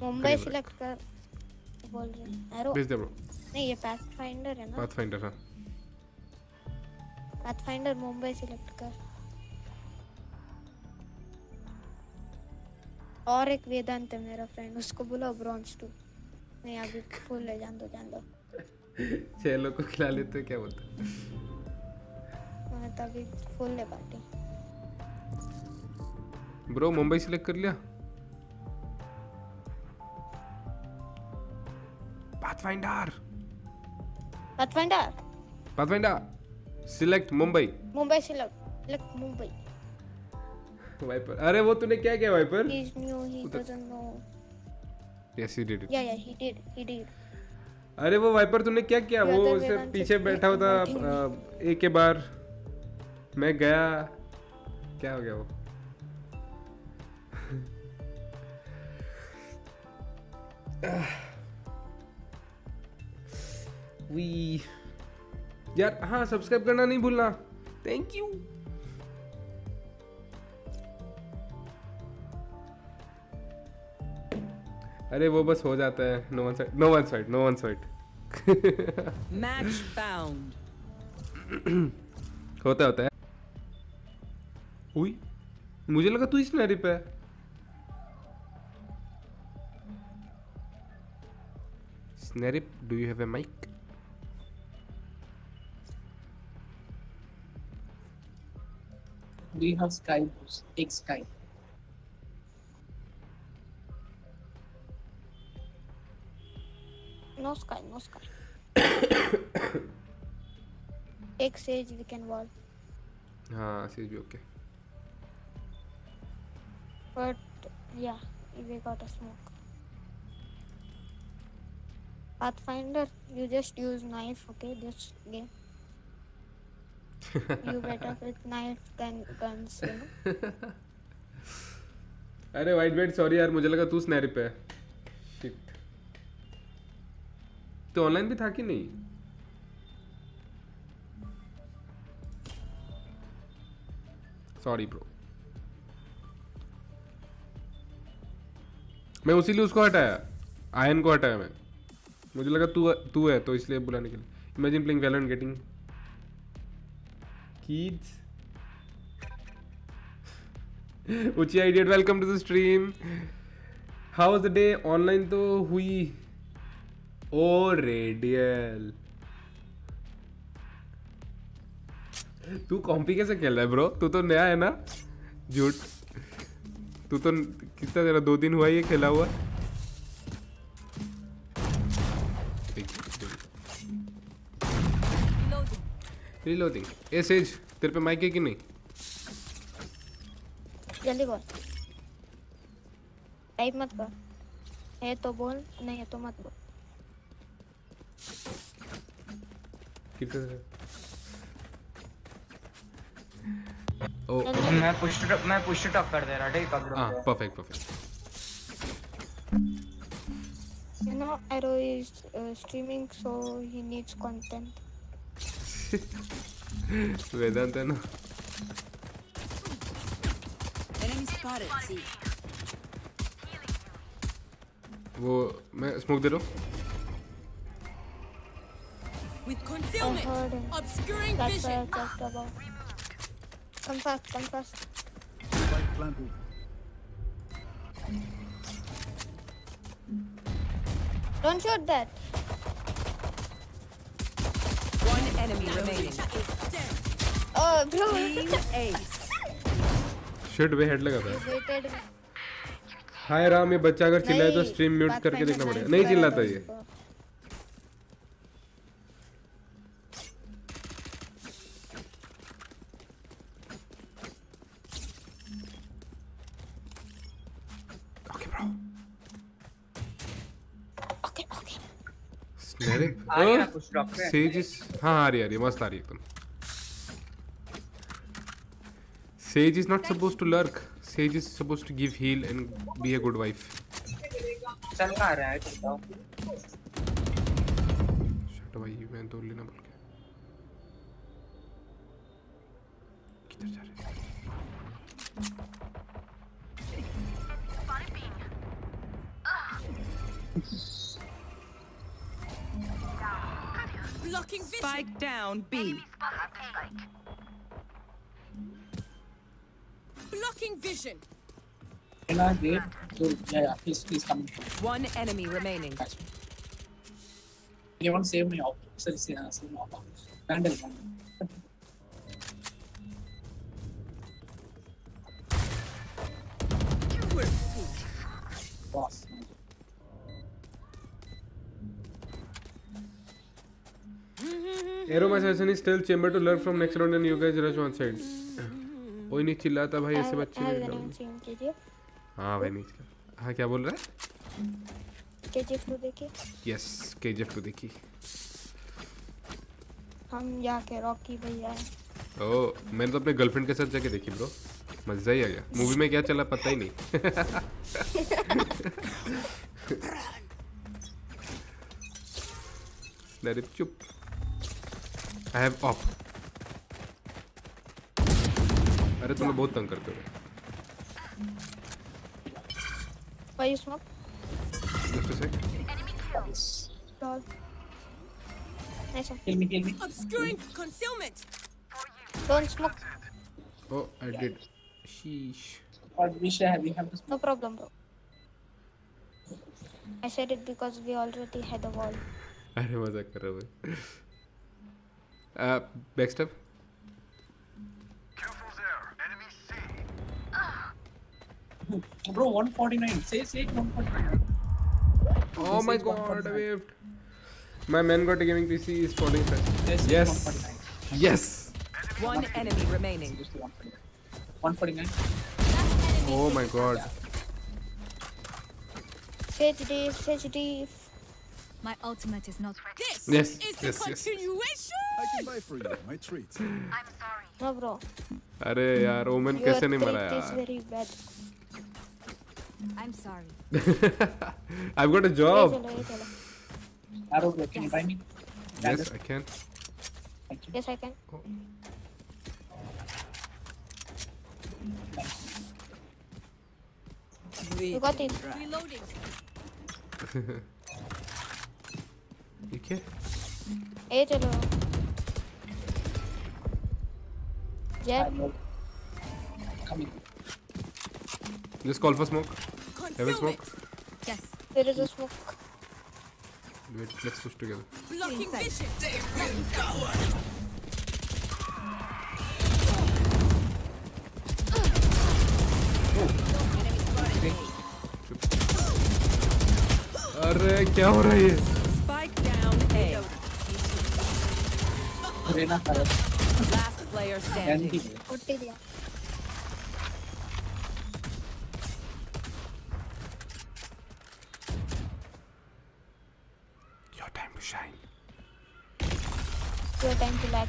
S5: मुंबई सिलेक्ट कर बोल रहे एरो
S2: भेज दे ब्रो
S5: नहीं ये pathfinder है ना
S2: पाथफाइंडर हां
S5: पाथफाइंडर मुंबई सिलेक्ट कर और एक वेदांत है मेरा फ्रेंड उसको बुलाओ ब्रॉन्ज टू नहीं अभी फुल ले जान दो जान दो
S2: छह लोग को खिला लेते हैं क्या बोलते
S5: मैं तो अभी फुल ले पार्टी
S2: ब्रो मुंबई सिलेक्ट कर लिया pathfinder
S5: pathfinder
S2: pathfinder select mumbai
S5: mumbai select select mumbai
S2: Viper. अरे वो तूने क्या किया Viper?
S5: he is new he doesn't know
S2: yes he did
S5: yeah yeah he did he did
S2: अरे वो वाइपर तूने क्या किया वो
S5: उसे
S2: पीछे बैठा होता एक के बार मैं गया क्या हो गया वो Uh... वी यार हाँ सब्सक्राइब करना नहीं भूलना थैंक यू अरे वो बस हो जाता है no one side no one side no one side
S4: match found
S2: होता होता है उई मुझे लगा तू इस नरी पे स्नैरिप do you have a mic
S3: Do you have Sky Boost? Take Sky.
S5: No Sky, no Sky. Take Sage, we can wall.
S2: Ah, Sage भी okay.
S5: But yeah, we got a smoke. Pathfinder, you just use knife, okay? This game. you better with knife than guns, you know.
S2: अरे white बेट sorry यार मुझे लगा तू स्नैरी पे है तो online भी था कि नहीं सॉरी ब्रो मैं उसी लिए उसको हटाया आयन को हटाया मैं मुझे लगा तू तू है तो इसलिए बुलाने के लिए imagine playing Valorant getting kids उची idiot welcome to the stream how was the day online तो हुई ओ रेडियल तू कॉम्पी कैसे खेल रहा है ब्रो तू तो नया है ना झूठ तू तो कितना तेरा दो दिन हुआ ये खेला हुआ रिलोडिंग ए सेज तेरे पे माइक है कि नहीं
S5: जल्दी बोल टाइप मत कर है तो बोल नहीं है तो मत बोल
S2: कितने ओ
S13: मैं पुश टू मैं पुश टू टॉप कर दे रहा ठीक है
S2: हां perfect perfect
S5: you know Arrow is streaming so he needs content
S2: Vedant है ना वो मैं
S9: With concealment, obscuring
S5: That's
S9: vision.
S5: That's what Come fast, come fast. Don't shoot that.
S2: Shit way head लगा था हाय राम ये बच्चा अगर चिल्लाए तो स्ट्रीम म्यूट करके देखना पड़ेगा नहीं चिल्लाता ये
S13: हाँ?
S2: सेजिस हाँ आ रही आ रही मस्त आ रही एकदम Sage is not suppose to lurk Sage is suppose to give heal and be a good wife
S13: चल आ रहा है
S2: शट भाई मैं तो लेना भूल गया किधर जा रहे
S9: Blocking vision.
S4: Spike down B.
S9: Blocking vision.
S3: Can I wait? So, yeah, yeah, please, please come.
S4: One enemy remaining.
S3: You want to save Sorry, save
S2: in stale chamber to learn from next round and you guys rush one side side. कोई नहीं चिल्लाता भाई ऐसे बच्चे नहीं
S5: चिल्लाते
S2: हाँ भाई नहीं चिल्ला हां क्या बोल रहा है
S5: केजीएफ टू देखिए
S2: यस केजीएफ टू देखिए
S5: हम जाके रॉकी भैया
S2: ओ मैंने तो अपने गर्लफ्रेंड के साथ जाके देखी ब्रो मजा ही आ गया मूवी में क्या चला पता ही नहीं चुप I have ऑफ अरे तुम लोग बहुत तंग करते हो
S5: भाई you
S2: just Just a nice
S3: kill me kill oh i did sheesh
S5: no problem bro i said it because we already had a wall
S2: अरे मजा कर रहा uh, backstep. Careful there. Enemy C. Ah.
S3: Bro, 149. Say, say 149.
S2: Oh my god, I waved. My man got a gaming PC is falling fast. Yes. Yes.
S4: One enemy remaining.
S3: 149.
S2: Oh my god.
S5: Sage D,
S9: my ultimate is not ready. This
S2: yes,
S9: is
S2: yes, the
S9: continuation. Yes.
S7: I can buy for you my treat. I'm sorry.
S5: No bro.
S2: अरे यार ओमन कैसे नहीं मरा यार?
S5: Your treat is very bad.
S9: I'm sorry.
S2: I've got a job.
S3: Hello, can you buy me?
S2: Yes, I can.
S5: Yes, I can. Oh. You got it.
S9: Reloading.
S2: ठीक है
S5: ए चलो
S2: Jett
S9: just
S5: call for smoke have
S2: smoke yes there is
S9: a smoke
S2: अरे क्या हो रहा है
S4: Last player
S2: Your time to shine.
S5: Your time to lag.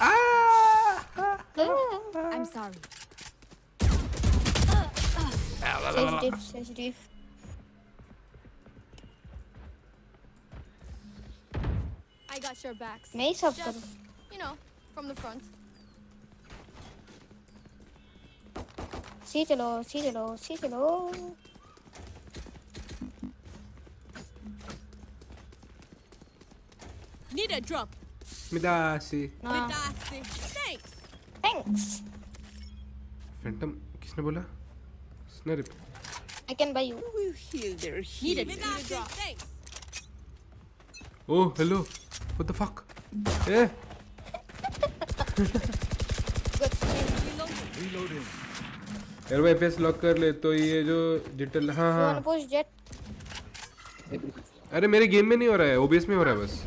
S5: Ah! ah!
S9: I'm sorry.
S5: Ah, ah. Sensitive, sensitive.
S9: I got your backs.
S5: Neyi sapladın?
S9: Just, you know, from the front.
S5: See low, city low, city low.
S9: Need a drop.
S2: Midasi.
S5: Ah.
S9: Midasi. Thanks.
S5: Thanks.
S2: Phantom, किसने बोला? Snare.
S5: I can buy you. We'll heal their heal.
S9: Need a drop. Thanks.
S2: Oh, hello. What the fuck?
S7: Eh?
S2: यार भाई APS lock कर ले तो ये जो detail हाँ हाँ अरे मेरे गेम में नहीं हो रहा है ओबीएस में हो रहा है बस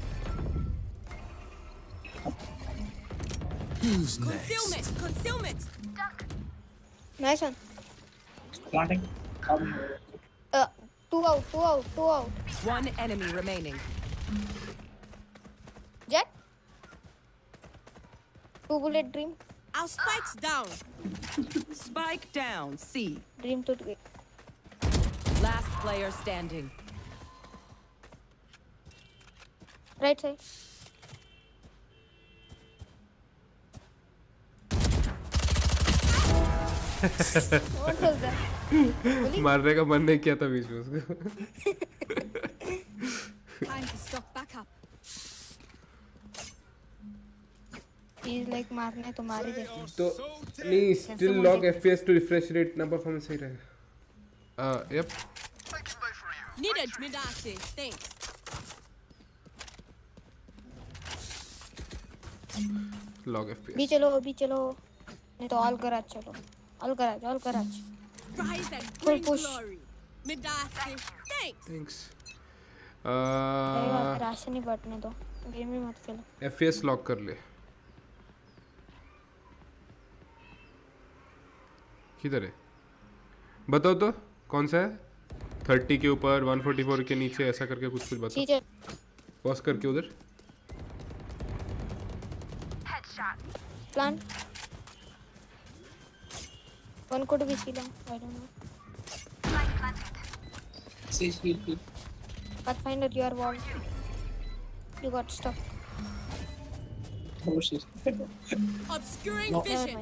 S11: Who's
S9: next? Consume it!
S5: Nice one.
S3: Planting. Um.
S5: Uh, two out, two out, two out.
S4: One enemy remaining.
S5: Two bullet dream.
S9: Our spike's down.
S4: Spike down, C.
S5: Dream to dream.
S4: Last player standing.
S5: Right side.
S2: मारने का मन नहीं किया था बीच में उसको
S5: is like मारना है तुम्हारे जैसे
S2: तो नहीं still log FPS to refresh rate ना परफॉर्मेंस सही रहेगा हाँ
S9: yep needed midasi thanks
S2: log FPS
S5: भी चलो अभी चलो नहीं तो ऑल करा चलो ऑल करा ऑल करा
S9: rise and bring glory midasi thanks
S5: thanks राशन ही बटने दो गेम ही मत खेलो
S2: एफएस लॉक कर ले किधर है बताओ तो कौन सा है थर्टी के ऊपर वन फोर्टी फोर के नीचे ऐसा करके कुछ कुछ बताओ पॉज करके उधर
S5: प्लान वन कोड भी I
S3: don't know see
S5: see your wall you got stuck
S3: Oh shit.
S9: Obscuring vision.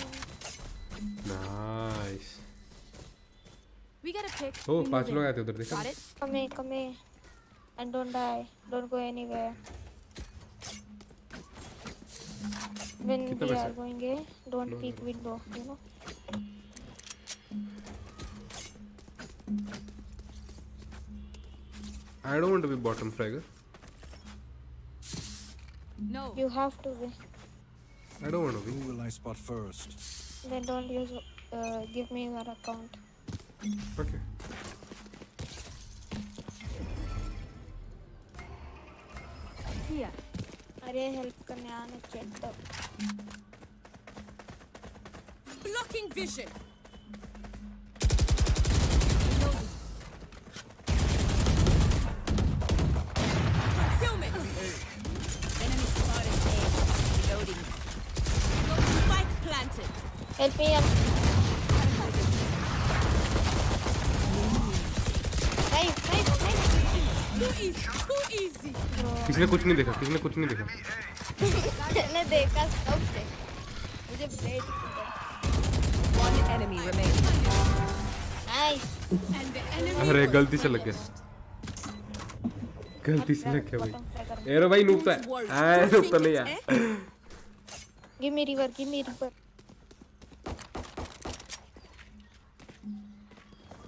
S9: we get a pick. Oh,
S2: पांच लोग आए
S9: Got it.
S5: Come in, come in, and don't die. Don't go anywhere. When we are going, A,
S2: eh? don't
S5: peek window. You know.
S2: I don't want to be bottom fragger.
S9: No.
S5: You have to be.
S2: I don't want to be.
S7: Who will I spot first?
S5: Then don't use. Uh, give me that account.
S2: Parker.
S9: Here.
S5: अरे
S9: Blocking vision. Enemy spotted. Spike planted.
S5: Help me.
S2: किसने कुछ नहीं देखा किसने कुछ नहीं देखा
S5: मैंने देखा सब से मुझे blade
S4: one enemy remaining
S5: nice
S2: अरे गलती से लग गया गलती से लग गया भाई एरो भाई नूपता है हां नूपता नहीं यार
S5: ये मेरी वर की मेरी पर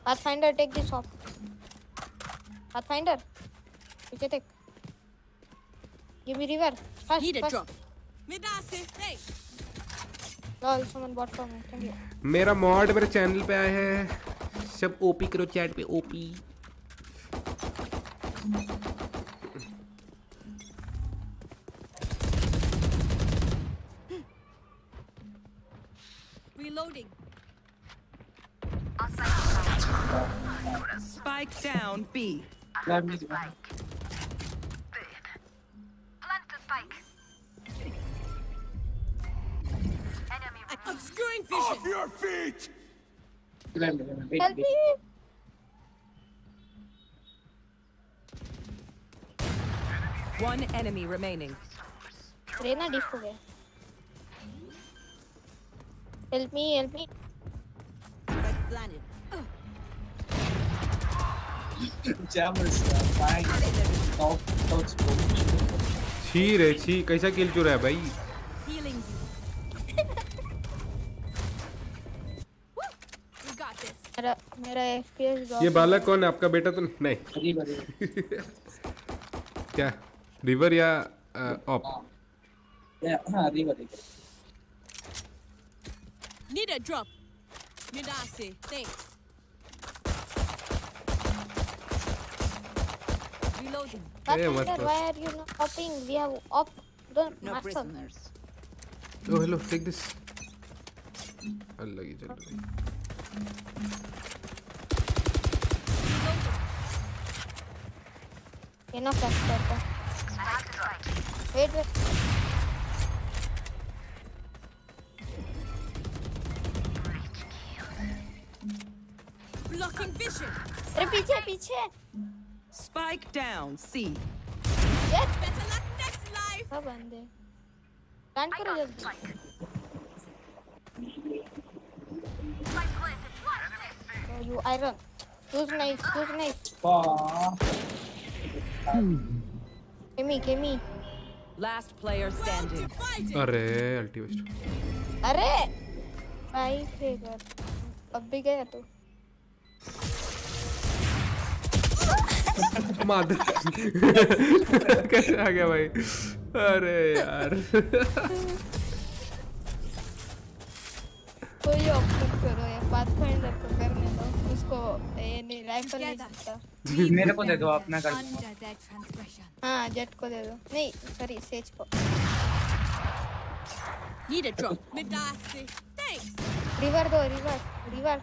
S5: Pathfinder take this off Pathfinder Take, take. Give me river. Fast,
S9: Need fast.
S5: a
S9: drop. Midase, thanks.
S5: me. Thank you.
S2: मेरा मॉड मेरे चैनल पे आया है सब ओपी करो चैट पे OP
S9: Reloading.
S4: Spike down B.
S6: Spike.
S9: Obscuring fish.
S7: Off your feet!
S3: Help me.
S4: One enemy remaining.
S5: Reina diff Help me, help me.
S9: Red planet.
S3: Jammers fine. Top top
S2: छी
S5: मेरा मेरा FPS
S2: ये बालक कौन है आपका बेटा तो नहीं क्या रिवर या ऑप
S3: हां river
S9: need a drop Midasi thanks reloading.
S2: Hey,
S5: what
S2: the?
S5: Why are you not popping? We have up. Don't
S9: no
S5: matter.
S9: prisoners.
S2: Oh hello, take this. Allah ki jal. ये
S5: ना flash करता wait wait
S9: blocking vision
S5: अरे पीछे पीछे
S4: spike down C
S5: jet
S9: better luck next life
S5: क्या बंदे plan करो जल्दी you iron. Who's knife, use knife.
S3: Hmm.
S5: Give me, give me.
S4: Last player standing.
S2: अरे अल्टी वेस्ट.
S5: अरे भाई फेंकर अब भी गया तू.
S2: मादर कैसे आ गया भाई अरे यार
S5: कोई ऑप्शन करो या पाथफाइंडर को करने को ये नहीं राइफल नहीं सकता
S13: मेरे को दे दो अपना कर
S5: हां जेट को दे दो नहीं सॉरी सेज को
S9: Need a drop. Midasi. Thanks
S5: river दो river river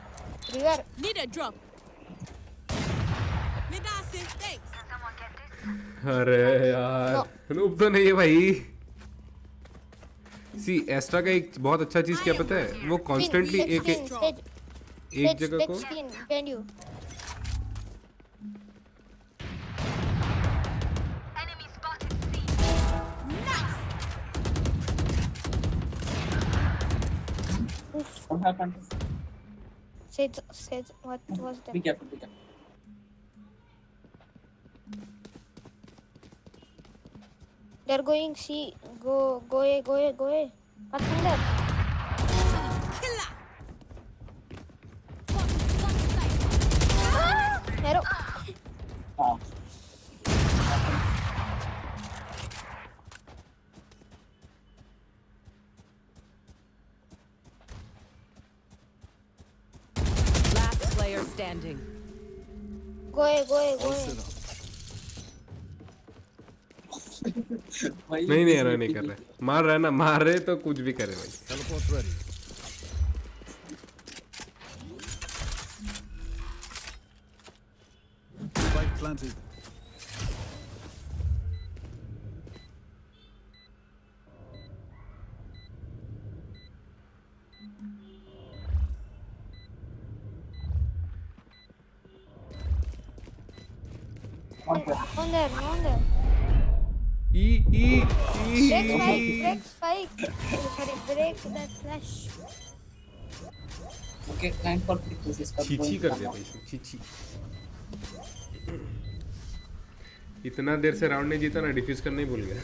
S5: river.
S9: Need a drop. Midasi. Thanks
S2: अरे यार लूप तो नहीं है भाई सी एस्ट्रा का एक बहुत अच्छा चीज क्या पता है वो कॉन्स्टेंटली एक एक जगह को
S3: What happened?
S5: Said, said, what was that?
S3: Be careful, be careful.
S5: They're going, see, go, go go go go away. arrow.
S3: Oh.
S4: Last player standing.
S5: Go away, go away, go away.
S2: नहीं नहीं arrow नहीं कर रहे मार रहे ना मार रहे तो कुछ भी करे भाई
S7: planted.
S5: Under, under. E,
S2: e, e.
S5: Break spike, break spike. Sorry, break the flash.
S3: Okay, time for pictures.
S2: Chichi कर दे भाई, chichi. इतना देर से राउंड नहीं जीता ना डिफ्यूज करना ही भूल गया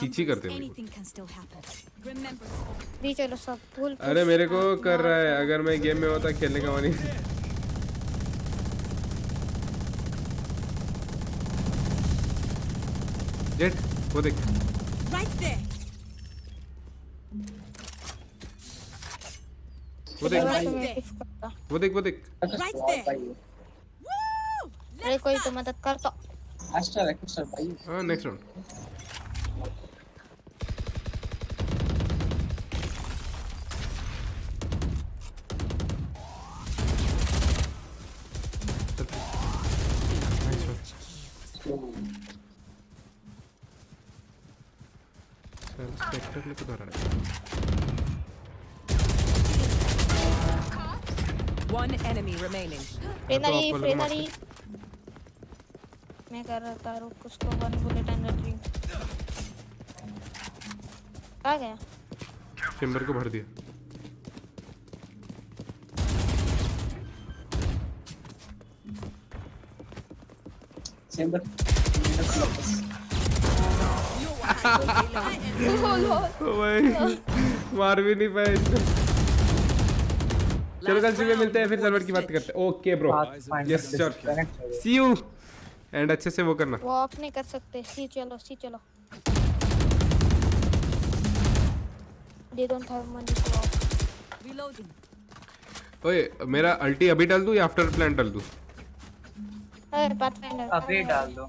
S2: चीची करते हैं अरे मेरे को कर रहा है अगर मैं गेम में होता तो खेलने का मानी जेट वो देख वो देख वो देख वो देख
S5: अरे कोई तो मदद कर तो
S3: अच्छा है सर भाई
S2: हां नेक्स्ट राउंड इंस्पेक्टर लेके धरा है
S4: One enemy remaining.
S5: फ्रेनरी फ्रेनरी मैं कर रहा था रुक उसको वन बुलेट एंड आ गया
S2: चेंबर को भर दिया चेंबर oh मार भी नहीं पाया चलो कल सुबह मिलते हैं फिर सर्वर की बात करते हैं okay bro yes sir see you and अच्छे से वो करना
S5: वो आप नहीं कर सकते सी चलो सी चलो they don't have money to off
S9: reloading
S2: ओए मेरा अल्टी अभी डाल दूं या आफ्टर प्लान डाल दूं
S5: अरे पाथफाइंडर
S13: अभी डाल दो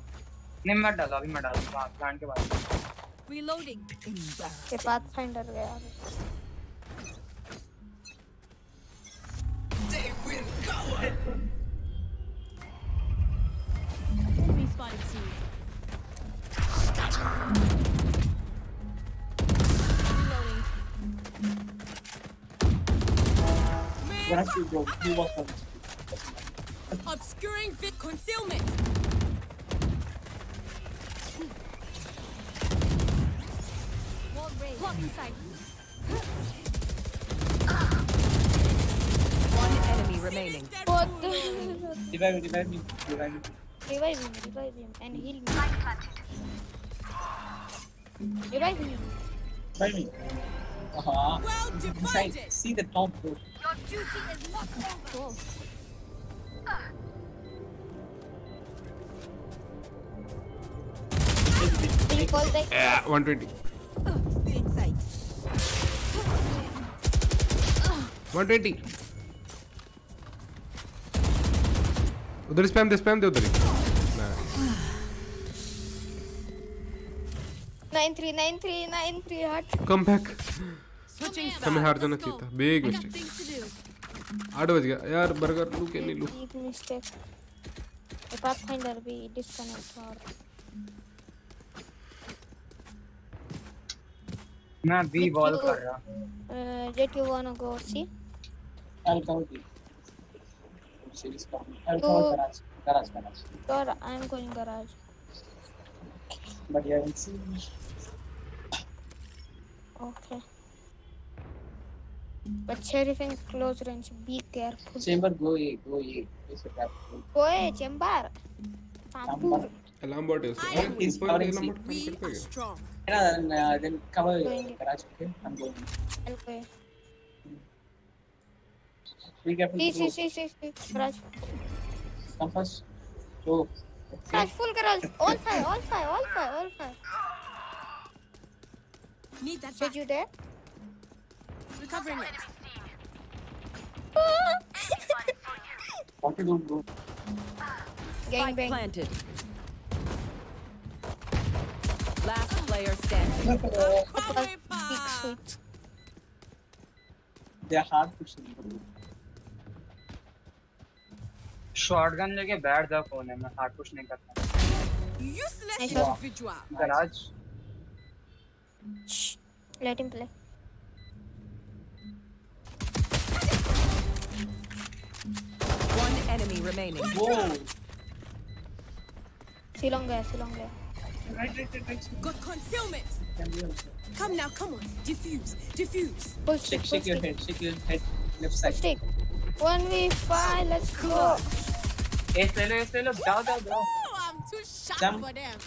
S13: नहीं मत डालो अभी मैं डाल दूं प्लान के बाद
S9: रीलोडिंग
S5: के पाथफाइंडर गया we're going!
S9: Enemy spotted C. Obscuring fit concealment. Wall raid. inside.
S4: One enemy remaining.
S5: What?
S3: revive, revive me, revive me.
S5: Revive him, revive him, and heal me. Revive me.
S3: Revive me. Uh
S9: -huh.
S3: Well
S9: divided.
S3: See the top bro.
S9: Your duty is not over.
S2: Yeah, 120. 120. उधर spam दे spam दे उधर ही
S5: 93
S2: come back समय हार जाना चाहिए था big mistake आठ बज गया यार बर्गर लू के नहीं लू
S5: बिग मिस्टेक पाथफाइंडर भी डिस्कनेक्ट हो और
S13: ना बी बॉल कर रहा
S5: Jett you want to go
S3: C I go series come.
S5: i am going garage.
S3: But you haven't seen me.
S5: Okay. But sheriffing close range. Be careful.
S3: Chamber, go here, go here. Go
S5: here, chamber.
S3: Chamber.
S2: is. Is alarm bot? We
S9: strong.
S3: then, uh, then garage. Okay, I'm going.
S5: I'll
S3: go. We careful.
S5: See, see, see, see, see.
S3: Garage. Okay.
S5: Garage, full garage. All five. all five. all five. all five.
S9: Need that.
S5: Did you there?
S9: Recovering it.
S3: What you doing, bro?
S5: Gang bang.
S4: Planted. Last player standing.
S5: sweet.
S3: They are hard to see,
S13: shotgun लेके बैठ जा कोने में हाथ कुछ नहीं करता
S5: useless
S9: individual
S13: garage
S5: let him play
S4: one enemy remaining
S3: वो
S5: Silong gaya, silong gaya.
S3: Right, right,
S9: Got concealment. Come now, come on. Diffuse, diffuse.
S5: Push,
S3: push,
S5: push.
S3: shake your head, shake head. Left side.
S5: Stick.
S13: One v five. Let's go. Hey, Down, down, down.
S9: Oh, I'm too sharp
S3: Damn.
S9: for them.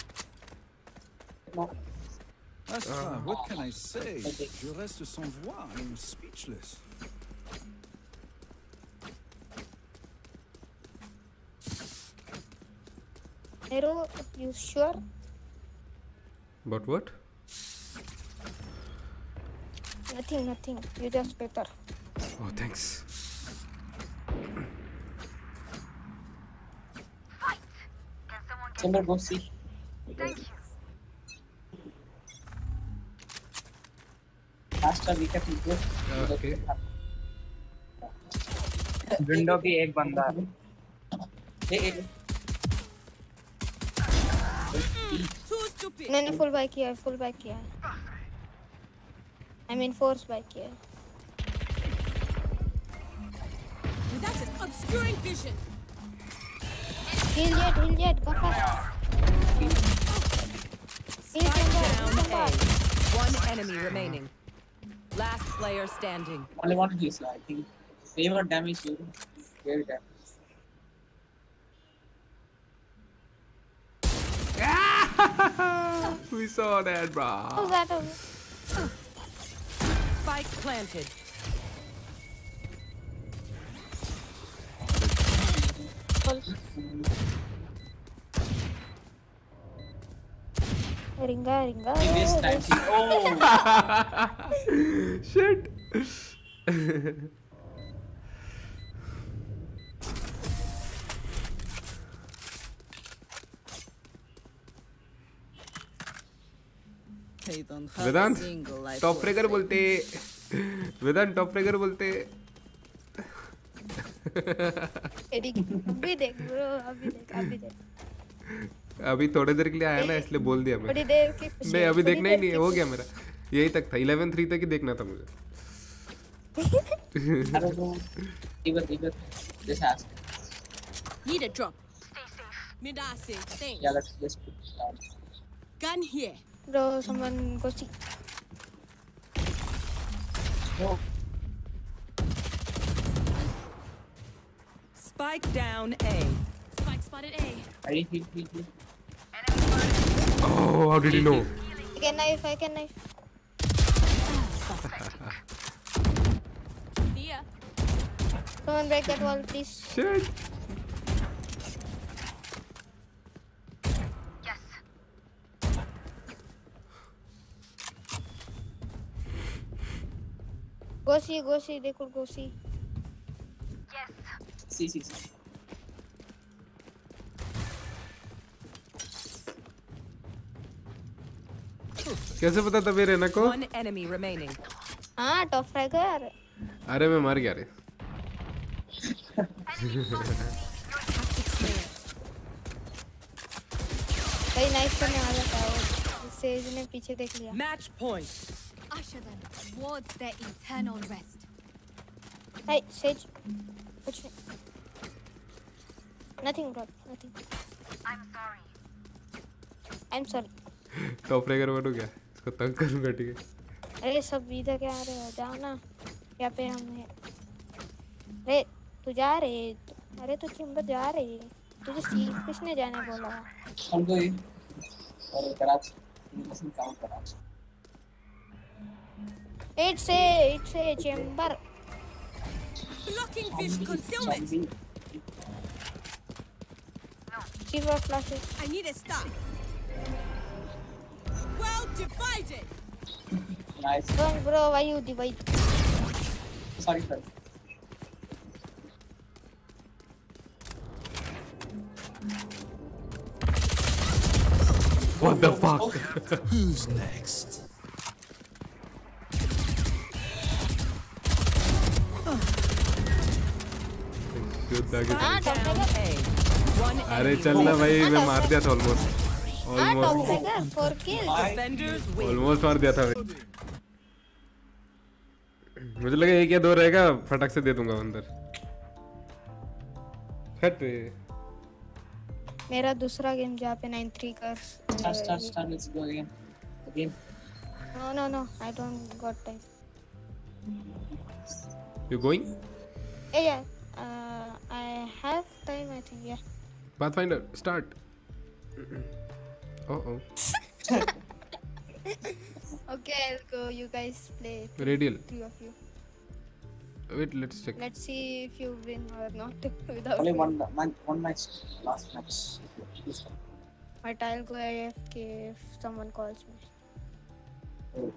S7: No. Uh, what can I say? Je reste sans voix. I'm speechless.
S5: Hero, you sure?
S2: But what?
S5: Nothing, nothing. You just better.
S2: Oh, thanks.
S3: Timber, go see. time we kept can
S2: good. Okay.
S13: Window भी एक बंदा
S3: Hey.
S5: मैंने full bike किया है full bike किया है I mean force bike किया है
S9: That is obscuring vision.
S5: Heal yet, heal yet, go fast. Heal
S4: down
S5: go
S4: A. One enemy remaining. Last player standing.
S3: Only one heals, I think. They damage damaged, you gave damage.
S2: we saw that, bro.
S4: Spike planted.
S3: Circle
S2: रिंगा
S10: रिंगा in this
S2: Vedanta top fragger बोलते Vedant top fragger बोलते
S5: अभी देख अभी देख
S2: थोड़ी देर के लिए आया ना इसलिए बोल दिया मैं
S5: थोड़ी देर
S2: नहीं अभी देखना ही नहीं हो गया मेरा यही तक था इलेवन थ्री तक ही देखना था मुझे
S9: Need a drop. Midasi, thanks.
S3: Yeah, let's let's put it
S9: Gun here.
S5: Bro, someone go see.
S3: Oh.
S4: Spike down A.
S9: Spike spotted A.
S3: I hit,
S2: Oh, how did he know?
S5: I can knife, I can knife.
S9: See ya.
S5: Someone break that wall, please.
S2: Shit.
S5: Go see, go see, they could go see.
S3: sí, sí, sí.
S2: कैसे पता था मेरे को
S5: हाँ top फ्राइगर
S2: अरे मैं मर गया रे
S5: कई नाइफ करने वाला था वो सेज ने पीछे देख लिया
S6: usher them towards their eternal rest
S5: hey Sage Nothing, bro. Nothing.
S6: I'm sorry.
S5: I'm sorry.
S2: Top लेकर बैठू क्या इसको तंग करूंगा ठीक है
S5: अरे सब इधर क्या आ रहे हो जाओ ना यहाँ पे हम हैं. अरे तू जा रहे अरे तो चैम्बर जा रही तुझे सी किसने जाने बोला
S3: हम तो और कराच. यूनिवर्सिटी काम Karachi
S5: it's a it's a chamber
S9: Blocking fish concealment.
S5: Two more flashes.
S9: I need a stop. Well divided.
S3: Nice.
S5: Bro, bro, why you divide?
S3: Sorry, sir.
S2: What the fuck? Oh.
S11: Who's next?
S5: Good nugget.
S2: अरे चल ना भाई मैं मार दिया था almost
S5: हाँ,
S2: almost मार दिया था भाई मुझे लगा एक या दो रहेगा फटक से दे दूंगा अंदर हट
S5: मेरा दूसरा गेम जहाँ पे नाइन थ्री कर
S3: star star star let's go again again
S5: no no no I don't time
S2: you going
S5: Pathfinder, start. uh
S2: oh.
S5: okay, I'll go. You guys play.
S2: Radial.
S5: Three of you.
S2: Wait, let's check.
S5: Let's see if you win or not. Without
S3: Only one, one, one match, last match.
S5: But I'll go AFK if someone calls me. Oh.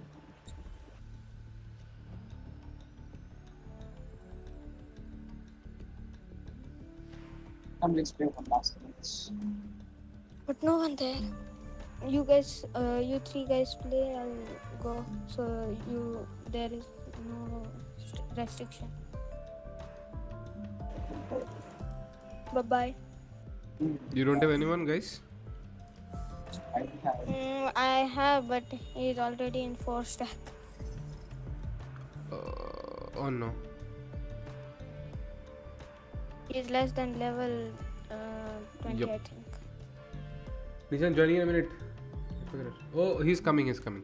S3: come let's play one last game.
S5: But no one there. You guys, uh, you three guys play, I'll go. So you, there is no restriction. Bye bye.
S2: You don't have anyone, guys?
S3: I have.
S5: Mm, I have, but he's already in 4 stack.
S2: Uh, oh no.
S5: is less than level uh, 20,
S2: yep.
S5: I think.
S2: Nishan, joining in a minute. Oh, he's coming, he's coming.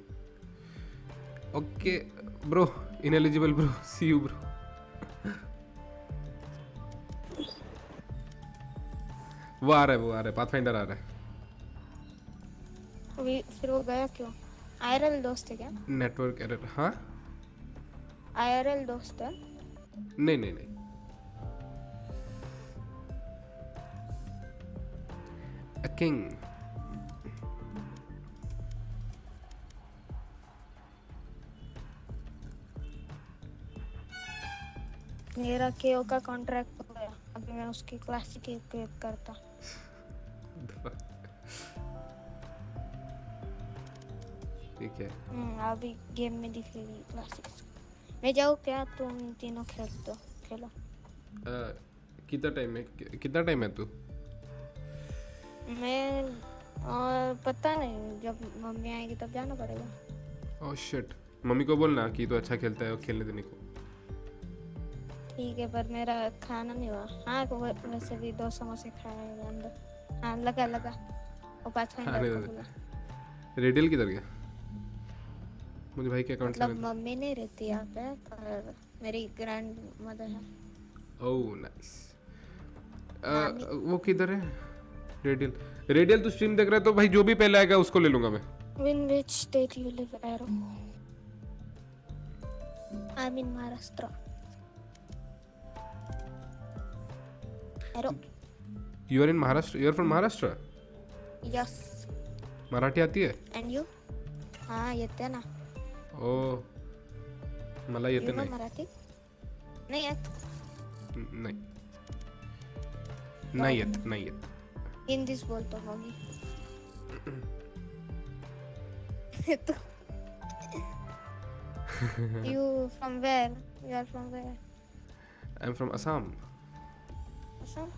S2: Okay, bro. Ineligible, bro. See you, bro. वो आ रहा है वो आ रहा है pathfinder आ रहा है
S5: अभी फिर वो गया क्यों आईआरएल दोस्त है क्या
S2: नेटवर्क एरर हां
S5: आईआरएल दोस्त है
S2: नहीं नहीं नहीं a king.
S5: मेरा केओ का कॉन्ट्रैक्ट हो गया अभी मैं उसकी क्लासिक क्रिएट करता
S2: ठीक है
S5: हम्म, अभी गेम में दिखेगी क्लासिक्स मैं जाऊँ क्या तुम तीनों खेल दो खेलो
S2: आ, कितना टाइम है कितना टाइम है तू
S5: मैं और पता नहीं जब मम्मी आएगी तब जाना पड़ेगा
S2: ओह oh, शिट मम्मी को बोलना कि तो अच्छा खेलता है और खेलने देने को
S5: ठीक है पर मेरा खाना नहीं हुआ हाँ वैसे भी दो समोसे खाए अंदर हाँ लगा लगा और पाँच मिनट
S2: रेडियल किधर गया मुझे भाई के अकाउंट
S5: मतलब मम्मी नहीं रहती यहाँ पे पर मेरी ग्रैंड मदर है
S2: ओह oh, हाँ, नाइस वो किधर है रेडियल रेडियल तो स्ट्रीम देख रहा है तो भाई जो भी पहले आएगा उसको ले लूंगा मैं
S5: In which state you live, Aero? I'm in Maharashtra. Aero.
S2: You are in Maharashtra. You are from Maharashtra.
S5: Yes.
S2: Marathi आती है?
S5: And you? हाँ येते ना.
S2: Oh. मला येते नाही.
S5: मराठी? नाही येत.
S2: नाही. नाही येत. नाही येत.
S5: In this world तो hobby. you from where? You are from where?
S2: I'm from Assam.
S5: Assam?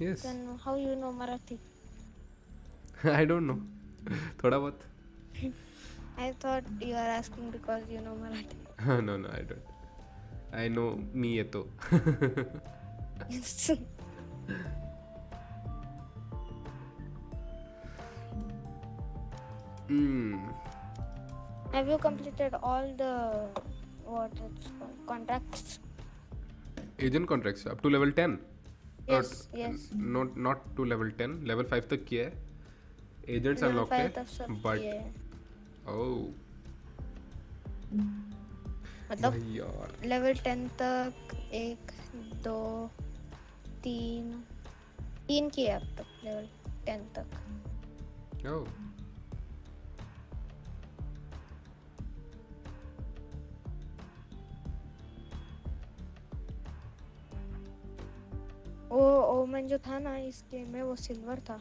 S2: Yes.
S5: Then how you know Marathi?
S2: I don't know. Thoda bahut.
S5: I thought you are asking because you know Marathi.
S2: no, no, I don't. I know me yeto. Mm.
S5: Have you completed all the what it's called, contracts?
S2: Agent contracts up to level ten.
S5: Yes, not, yes.
S2: Not not to level ten. level five तक किया है. Agents
S5: level unlocked
S2: है. But
S5: किया है.
S2: oh.
S5: मतलब Level ten तक एक दो तीन तीन किए अब तक level ten तक
S2: oh.
S5: ओ ओमन जो था ना इस गेम में वो सिल्वर था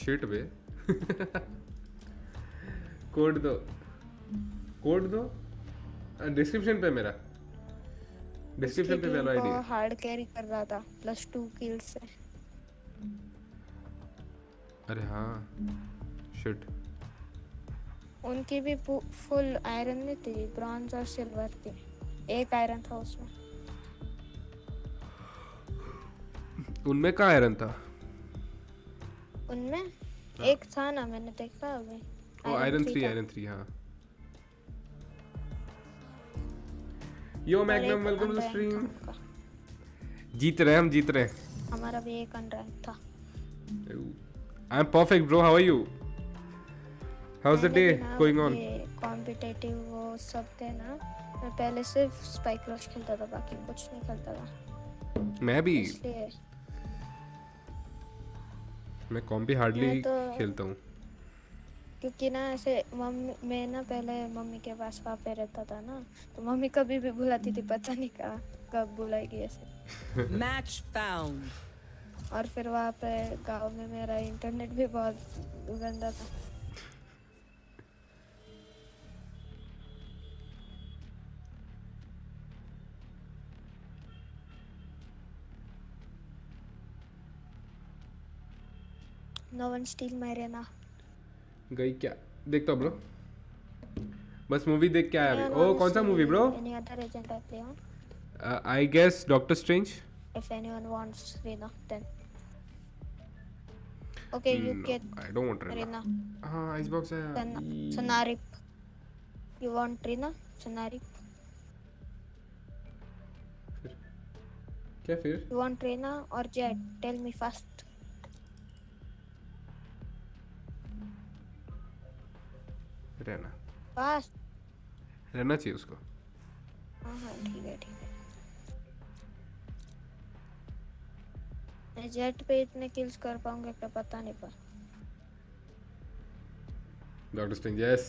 S2: शिट बे कोड दो कोड दो डिस्क्रिप्शन पे मेरा डिस्क्रिप्शन पे मेरा आईडी
S5: हार्ड कैरी कर रहा था प्लस 2 किल्स से
S2: अरे हाँ शिट
S5: उनके भी फुल आयरन नहीं थे ब्रॉन्ज और सिल्वर थे एक आयरन था उसमें
S2: उनमें कहाँ आयरन था
S5: उनमें हाँ। एक था ना मैंने देखा अभी
S2: ओ आयरन
S5: थ्री
S2: आयरन थ्री हाँ yo Magnum welcome to stream जीत रहे हम जीत रहे
S5: हमारा भी एक अनरैंक था
S2: I am perfect bro how are you how is the day going on
S5: competitive वो सब थे ना मैं पहले सिर्फ स्पाइक रश खेलता था बाकी कुछ नहीं खेलता था
S2: मैं भी
S5: इसलिए
S2: मैं कॉम भी हार्डली
S5: तो,
S2: खेलता हूँ
S5: क्योंकि ना ऐसे मम्मी मैं ना पहले मम्मी के पास वहाँ पे रहता था ना तो मम्मी कभी भी बुलाती थी पता नहीं कहा कब बुलाएगी ऐसे
S10: मैच फाउंड
S5: और फिर वहाँ पे गांव में मेरा इंटरनेट भी बहुत गंदा था no one steal my Reyna
S2: गई क्या देखता ब्रो बस मूवी देख के आया अभी ओ कौन सा movie bro
S5: any other agent I play on
S2: I guess Doctor Strange
S5: if anyone wants Reyna then
S2: okay
S5: you
S2: get I don't want
S5: Reyna
S2: हां आइस बॉक्स है
S5: सनारी यू वांट रेना सनारी
S2: क्या फिर
S5: यू वांट रेना और Jett tell me fast
S2: रहना
S5: बस
S2: रहना चाहिए उसको
S5: हाँ हाँ ठीक है ठीक है मैं जेट पे इतने किल्स कर पाऊंगा क्या पता नहीं पर
S2: डॉक्टर स्ट्रेंज यस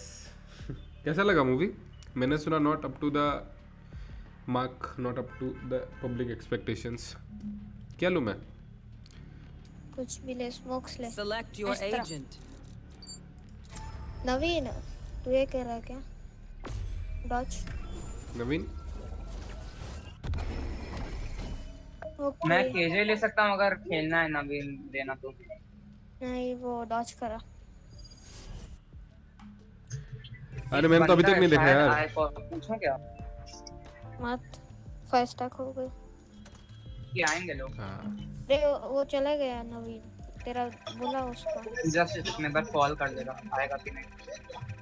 S2: कैसा लगा मूवी मैंने सुना not up to the mark not up to the public expectations क्या लूं मैं
S5: कुछ भी ले स्मोक्स ले सेलेक्ट योर
S10: एजेंट
S5: नवीन तू ये कह रहा है क्या डॉच
S2: नवीन
S5: okay.
S13: मैं केजे ले सकता हूँ अगर खेलना है नवीन देना तो
S5: नहीं वो डॉच करा
S2: अरे मैंने तो अभी तक नहीं देखा यार
S13: पूछूं क्या
S5: मत फाइव स्टैक हो गए
S13: ये आएंगे लोग
S2: हां
S5: अरे वो चला गया नवीन तेरा बोला उसका
S13: जस्ट इसमें बस कॉल कर देगा आएगा कि नहीं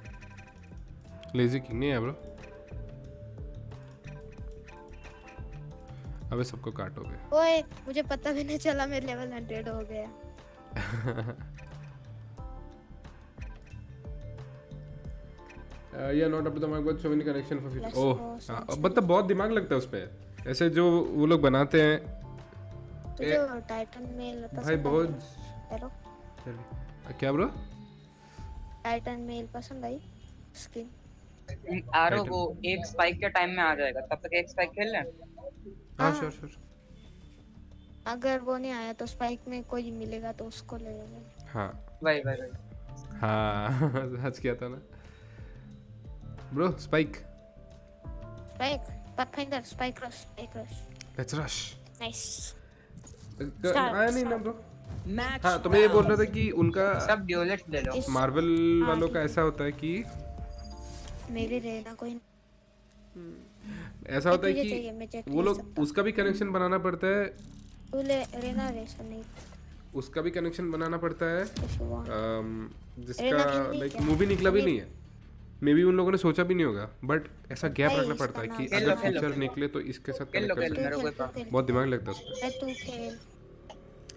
S2: लेजी किंग नहीं है ब्रो अबे सबको काटोगे
S5: ओए मुझे पता भी नहीं चला मेरे लेवल 100 हो गया
S2: या not up to the mic but so many connection for
S5: future
S2: oh मतलब बहुत दिमाग लगता है उस पे ऐसे जो वो लोग बनाते हैं
S5: तुझे टाइटन मेल
S2: भाई बहुत
S5: हेलो uh,
S2: क्या ब्रो
S5: टाइटन मेल पसंद आई स्किन
S13: एरो वो एक स्पाइक के टाइम में आ जाएगा तब तक एक स्पाइक खेल ले
S2: हां श्योर श्योर
S5: अगर वो नहीं आया तो स्पाइक में कोई मिलेगा तो उसको ले लेंगे
S2: हां
S13: भाई भाई भाई
S2: हां आज किया था ना bro spike
S5: spike Pathfinder spike rush spike rush
S2: let's rush
S5: nice
S2: आया नहीं ना ब्रो हाँ तो मैं ये बोल रहा था कि उनका
S13: सब ले लो
S2: मार्वल
S5: हाँ,
S2: वालों का ऐसा होता है कि
S5: मेरे रहना कोई
S2: ऐसा होता है कि वो लोग उसका भी कनेक्शन बनाना पड़ता है
S5: तू ले नहीं
S2: उसका भी कनेक्शन बनाना पड़ता है जिसका लाइक मूवी निकला भी नहीं है मे बी उन लोगों ने सोचा भी नहीं होगा बट ऐसा गैप रखना पड़ता है कि अगर फ्यूचर निकले तो इसके साथ कनेक्ट कर सकते बहुत दिमाग लगता है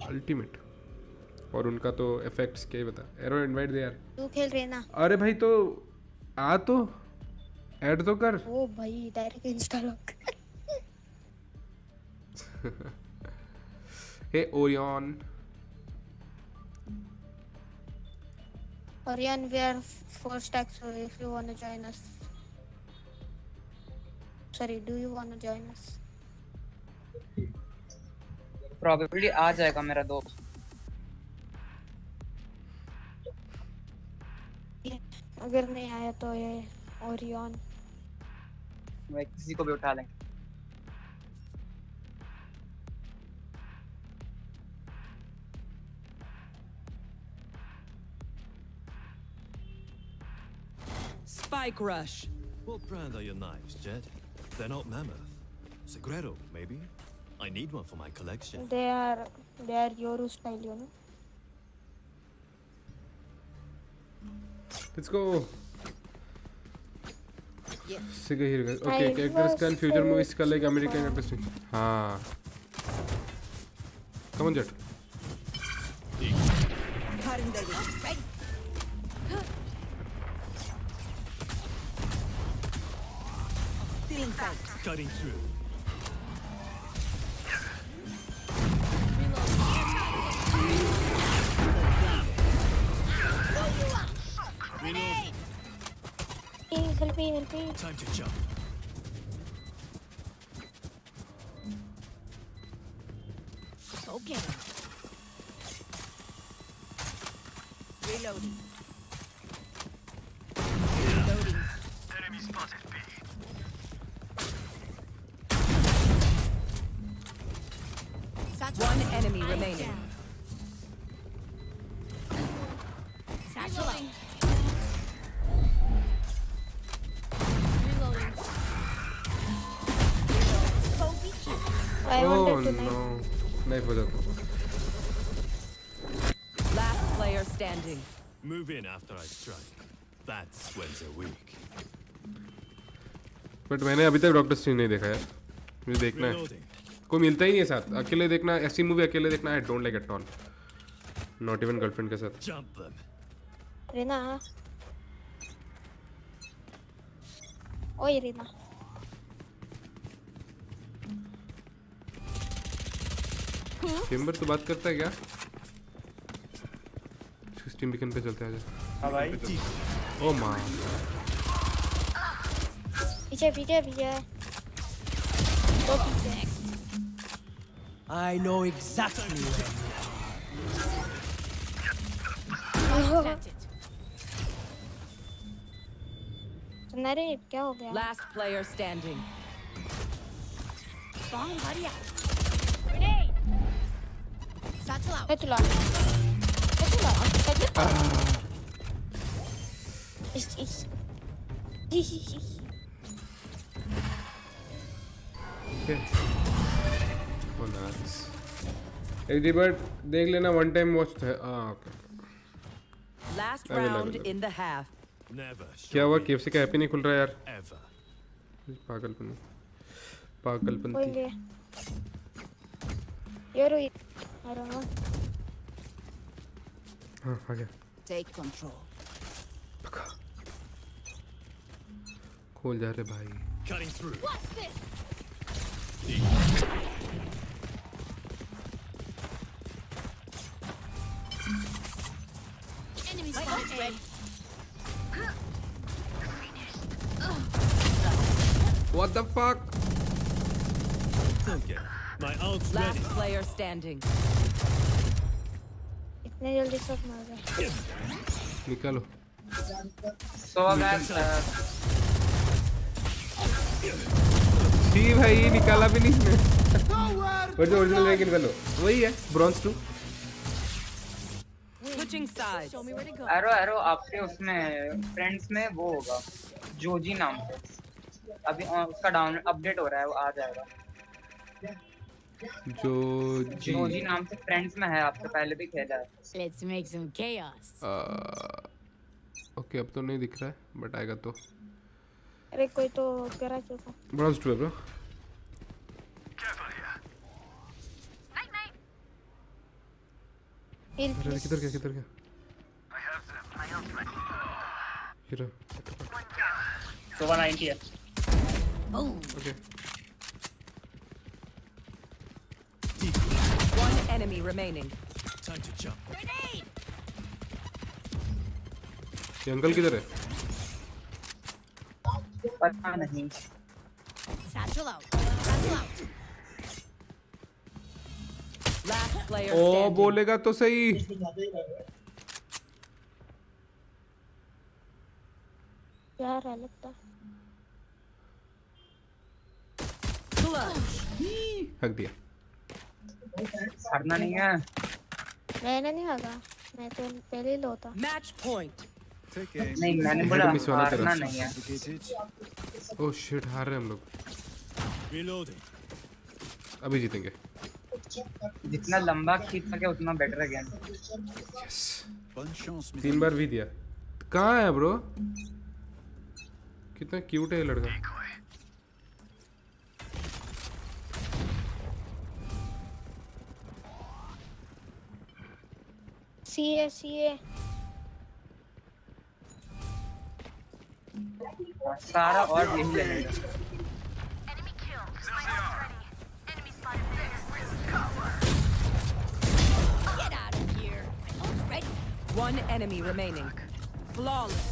S5: अल्टीमेट तो
S2: और उनका तो इफेक्ट्स क्या ही बता एरो इनवाइट दे यार
S5: तू खेल रहे ना
S2: अरे भाई तो आ तो ऐड तो कर
S5: ओ भाई direct install
S2: hey Orion
S5: Orion we are four stack so if you want to join us sorry do you want to
S13: join us probably आ जाएगा मेरा दोस्त
S5: अगर नहीं आया तो ये ओरियन
S13: मैं किसी को भी उठा लें
S14: Spike Rush.
S11: What brand are your knives, Jed? They're not Mammoth. Segredo, maybe? I need one for my collection.
S5: They are... They are your style, you know?
S2: Let's go! Sega here guys. Okay, I
S5: characters
S2: can future movies Call like American industry. Ha, Come on Jet.
S14: Cutting
S11: through. Reload.
S5: Reload please help me, help me.
S11: Time to jump.
S4: Go get
S9: him. Reloading.
S5: I
S11: strike. That's when they're weak.
S2: But मैंने अभी तक doctor strange नहीं देखा है मुझे देखना है कोई मिलता ही नहीं है साथ अकेले देखना ऐसी मूवी अकेले देखना I don't like at all not even girlfriend के साथ
S5: रीना ओए रीना
S2: चेंबर तो बात करता है क्या स्टीम बिकन पे चलते हैं आजा Давай, иди.
S5: О, мама. Пича, пича, пича.
S15: I know exactly where
S5: oh.
S4: Last player standing.
S9: Bomb, buddy out. Grenade. Satchel out.
S5: Satchel out. Satchel out. Satchel out. Ah. Ist ich.
S2: okay. Oh, nice. Eddie but देख लेना one time watch था हाँ okay.
S4: Last round in the half.
S11: Never.
S2: क्या हुआ KFC का happy नहीं खुल रहा यार.
S11: Ever.
S2: पागलपन. पागलपन
S5: थी. यारो ये.
S2: हाँ आ गया.
S10: Take control.
S2: खोल जा रहे भाई What
S11: the fuck? Okay. My ult's
S4: Last
S11: ready.
S4: player standing.
S5: It's जल्दी सब मर गए।
S2: So
S13: सी
S2: भाई निकाला भी नहीं और जो ओरिजिनल रैंक निकालो वही है ब्रॉन्ज 2
S13: एरो एरो आपके उसमें फ्रेंड्स में वो होगा जोजी नाम से अभी उसका डाउन अपडेट हो रहा है वो आ जाएगा
S2: जो जी जोजी
S13: नाम से फ्रेंड्स में है आपसे पहले भी खेला है
S9: let's make some chaos
S2: okay अब तो नहीं दिख रहा है बट आएगा तो
S5: अरे कोई तो करा चुका
S2: था बड़ा दुष्ट है ब्रो अरे किधर गया किधर गया हीरो
S3: तो 190 है
S2: okay
S4: One enemy remaining.
S11: Time to jump.
S2: ये अंकल किधर है?
S13: पता नहीं
S2: ओ बोलेगा तो सही हक दिया
S13: हारना नहीं है
S5: मैंने नहीं हगा मैं तो पहले ही लोता
S13: मैच
S2: पॉइंट शिट हार रहे हम लोग अभी जीतेंगे
S13: जितना लंबा खींच सके उतना बेटर है गेम यस
S2: तीन बार भी दिया कहाँ है ब्रो कितना क्यूट है लड़का
S5: सी है सी है
S13: सारा और यही
S14: रहेगा एनिमी लगेगा
S4: One enemy remaining. Flawless.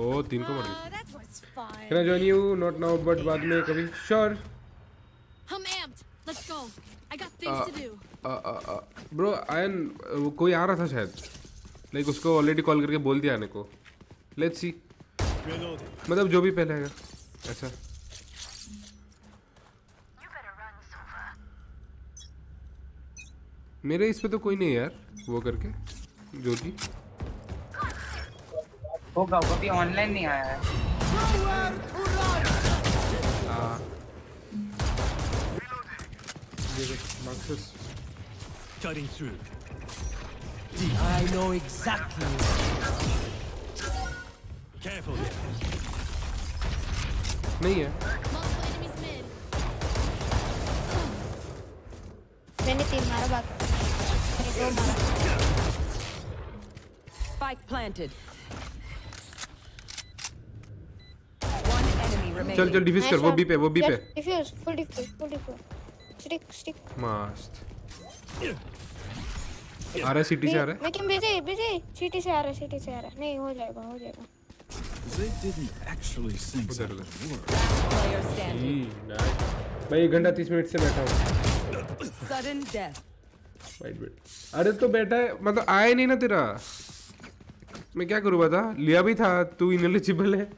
S2: Oh, तीन को मार
S14: दिया.
S2: Can I join you? Not now, but बाद में कभी. Sure.
S14: I'm amped. Let's go. I got things uh, to do.
S2: Uh, uh, uh, bro, Ian, Ian कोई आ रहा था शायद. Like उसको already call करके बोल दिया आने को. Let's
S11: see.
S2: मतलब जो भी पहले ऐसा अच्छा। मेरे इस पे तो कोई नहीं यार वो करके जो
S13: होगा भी ऑनलाइन नहीं आया है
S2: हाँ।
S11: Careful here.
S2: Me,
S5: मैंने
S4: Spike planted. One enemy remaining.
S2: चल चल डिफ्यूज कर वो बी पे वो बी पे
S5: defuse full defuse full defuse stick stick
S2: मस्त आ रहा है सिटी से आ रहा है
S5: लेकिन बीजे बीजे सिटी से आ रहा है सिटी से आ रहा है नहीं हो जाएगा हो जाएगा
S2: Hmm, भाई घंटा तीस मिनट से बैठा हूँ अरे तो बैठा है मतलब आया नहीं ना तेरा मैं क्या करूँ बता लिया भी था तू इन एलिजिबल है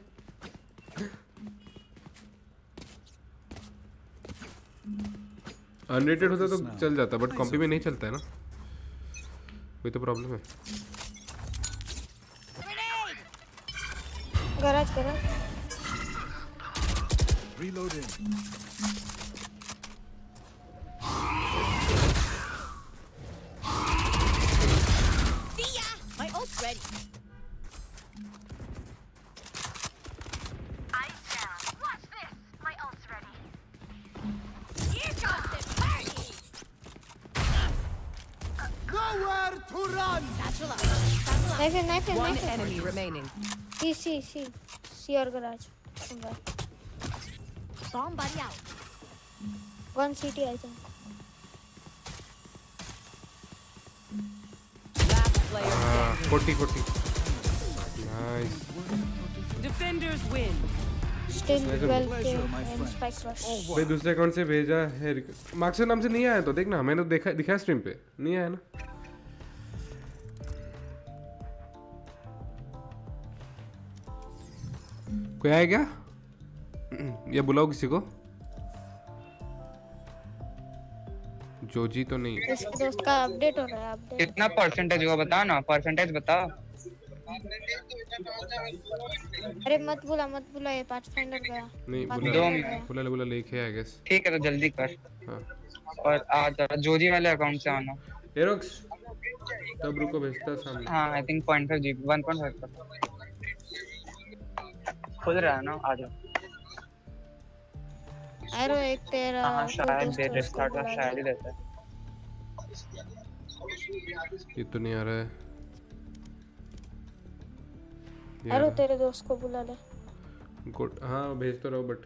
S2: अनरेटेड होता तो चल जाता बट कॉपी में नहीं चलता है ना कोई तो प्रॉब्लम है
S5: garage garage
S7: reloading
S14: see,
S5: see. See your garage. Somewhere.
S14: Bomb buddy
S5: One
S4: city, I
S2: think.
S4: Forty,
S2: uh, forty. nice
S4: defenders win
S7: still
S5: 12k
S7: and
S5: spike rush
S2: भाई दूसरे अकाउंट से भेजा है मार्क्स नाम से नहीं आया तो देखना मैंने देखा दिखा स्ट्रीम पे नहीं आया ना कोई आया क्या या बुलाओ किसी को जोजी तो नहीं है
S5: अपडेट हो रहा है अपडेट
S13: कितना परसेंटेज हुआ बता ना परसेंटेज बता
S5: अरे मत बुला मत बुला ये पाथफाइंडर गया
S2: नहीं बुला
S13: दो
S2: बुला ले बुला लेके आ गाइस
S13: ठीक है तो जल्दी कर
S2: हां
S13: और आ जा जोजी वाले अकाउंट से आना
S2: एरोक्स तब रुको भेजता सामने
S13: हां आई थिंक 0.5 जी 1.5 का खुल रहा है ना आ जाओ
S5: अरे एक तेरा
S13: हां शायद दे दे स्टार्ट का शायद ही देता है
S2: ये तो नहीं आ रहा है अरे
S5: तेरे दोस्त को बुला ले
S2: गुड हां भेज तो रहा हूँ बट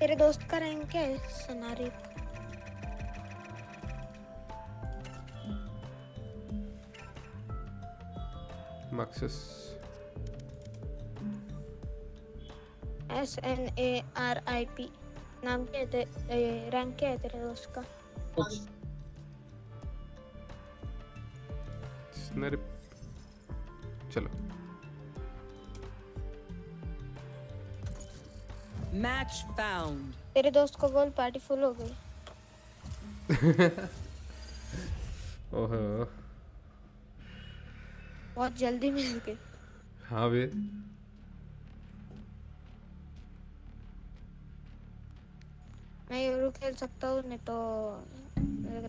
S5: तेरे दोस्त का रैंक क्या है सनारी
S2: maxis
S5: S N A R I P नाम क्या है रैंक क्या है तेरे दोस्त का
S2: स्नरिप चलो
S10: मैच फाउंड
S5: तेरे दोस्त को बोल पार्टी फुल हो गई
S2: ओहो
S5: बहुत जल्दी मिल चुके
S2: हाँ बे
S5: मैं यूरो खेल सकता हूँ नहीं तो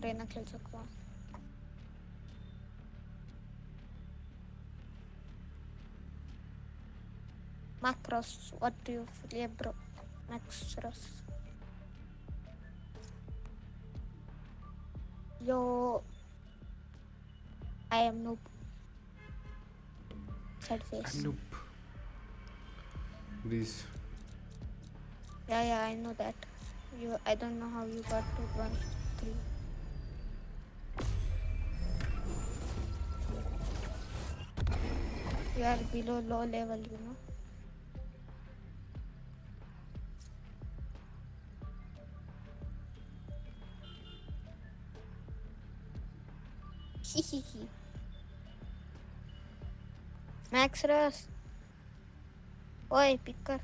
S5: रेना खेल सकता हूँ Macros, what do you feel, bro? Macros. Yo, I am noob. face.
S2: Nope. Please.
S5: Yeah, yeah, I know that. You, I don't know how you got to one three. You are below low level, you know. hee. Max रस ओए pick कर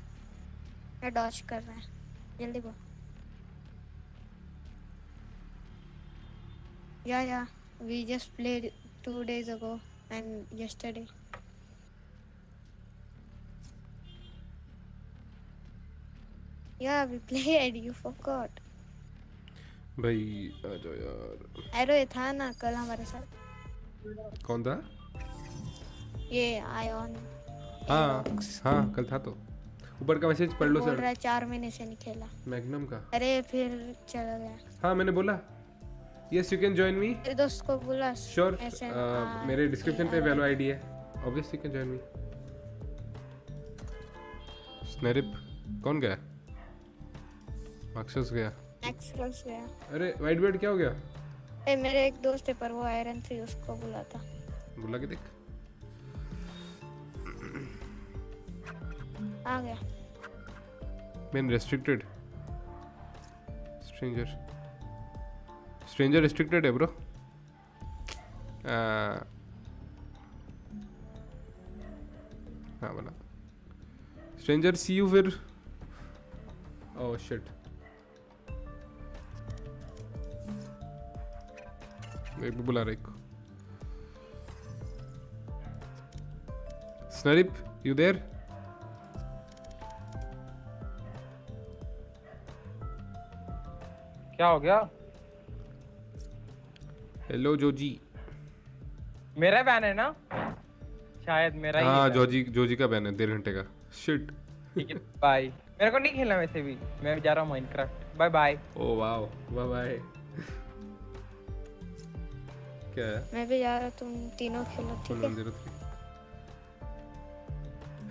S5: मैं डॉच कर रहा है जल्दी बोल Yeah, yeah. We just played two days ago and yesterday. Yeah, we played. You forgot.
S2: भाई आ जाओ यार
S5: अरे था ना कल हमारे साथ
S2: कौन था
S5: ये आयोन
S2: हाँ हाँ कल था तो ऊपर का मैसेज पढ़ लो सर
S5: रहा चार महीने से नहीं खेला
S2: मैग्नम का
S5: अरे फिर चला गया
S2: हाँ मैंने बोला yes you can join me
S5: मेरे दोस्त को बोला
S2: श्योर
S5: uh,
S2: मेरे डिस्क्रिप्शन पे वेलो आईडी है obvious you can join me स्नेरिप कौन गया मैक्सस गया
S5: मैक्सस गया
S2: अरे वाइट बेड क्या हो गया
S5: ए मेरे एक दोस्त है पर वो आयरन थ्री उसको बुला था
S2: बुला के देख
S5: आ गया
S2: man restricted stranger stranger restricted है ब्रो हाँ बना स्ट्रेंजर सी यू फिर ओह oh, शिट एक भी बुला रहा एक स्नरिप यू देर
S13: क्या हो गया
S2: हेलो जोजी
S13: मेरा बैन है ना शायद मेरा हाँ,
S2: ही
S13: हाँ
S2: जोजी जोजी का बैन है डेढ़ घंटे का शिट
S13: ठीक है बाय मेरे को नहीं खेलना वैसे भी मैं जा रहा हूँ माइनक्राफ्ट बाय बाय
S2: ओ वाओ बाय बाय क्या है
S5: मैं भी जा रहा तुम तीनों खेलो ठीक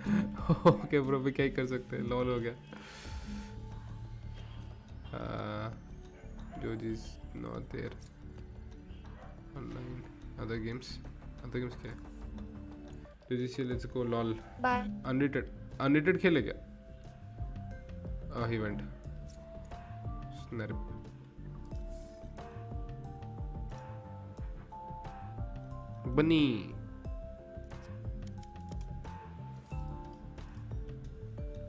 S5: है
S2: ओके ब्रो भी क्या ही कर सकते हैं लॉल हो गया आ... Uh, George is not there. Online. Other games. Other games क्या है? Let's see. Let's go. Lol.
S5: Bye.
S2: Unrated. Unrated खेले क्या? Ah, he went. Snap. Bunny.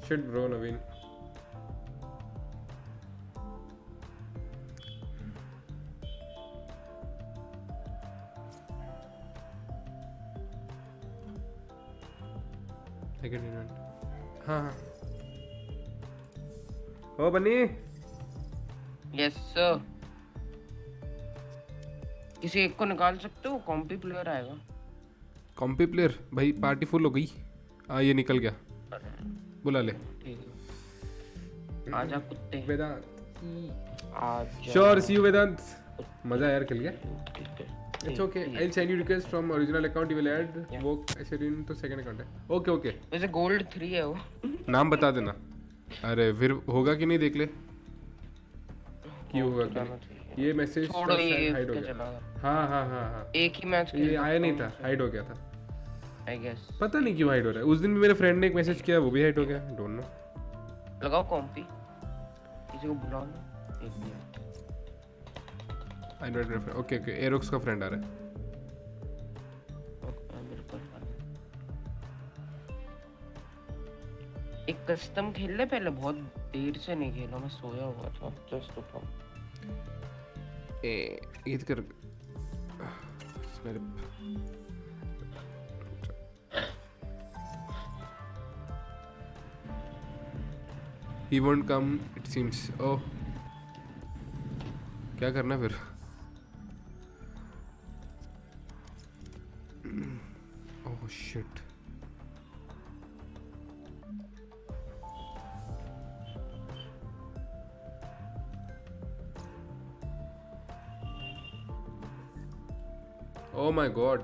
S2: Shit, bro, Naveen. हाँ हाँ ओ बनी
S13: यस सर
S16: किसी एक को निकाल सकते हो कॉम्पी प्लेयर आएगा
S2: कॉम्पी प्लेयर भाई पार्टी फुल हो गई आ हाँ, ये निकल गया बुला ले
S16: आजा कुत्ते
S2: वेदांत श्योर सी यू वेदांत मजा यार खेल गया Hmm, It's okay. Yeah. Hmm. I'll send you request from original account. You will add yeah. work. I said in तो second account है. Okay okay.
S16: वैसे gold three है वो.
S2: नाम बता देना. अरे फिर होगा कि नहीं देख ले. क्यों होगा कि नहीं. ये मैसेज
S16: तो
S2: हाइड हो गया. हाँ हाँ हाँ हाँ.
S16: एक ही मैच.
S2: ये आया नहीं था. हाइड हो गया था.
S16: I guess.
S2: पता नहीं क्यों हाइड हो रहा है. उस दिन भी मेरे फ्रेंड ने एक मैसेज किया वो भी हाइड हो गया. Don't know.
S16: लगाओ कॉम्पी. किसी को बुलाओ ना. एक दिया.
S2: एंड्रॉइड का फ्रेंड ओके ओके एरोक्स का फ्रेंड आ रहा है
S16: हाँ, हाँ। एक कस्टम खेल ले पहले बहुत देर से नहीं खेला मैं सोया हुआ था जस्ट उठा
S2: ए ईद कर मेरे ही वोंट कम इट सीम्स ओ क्या करना फिर oh shit oh my god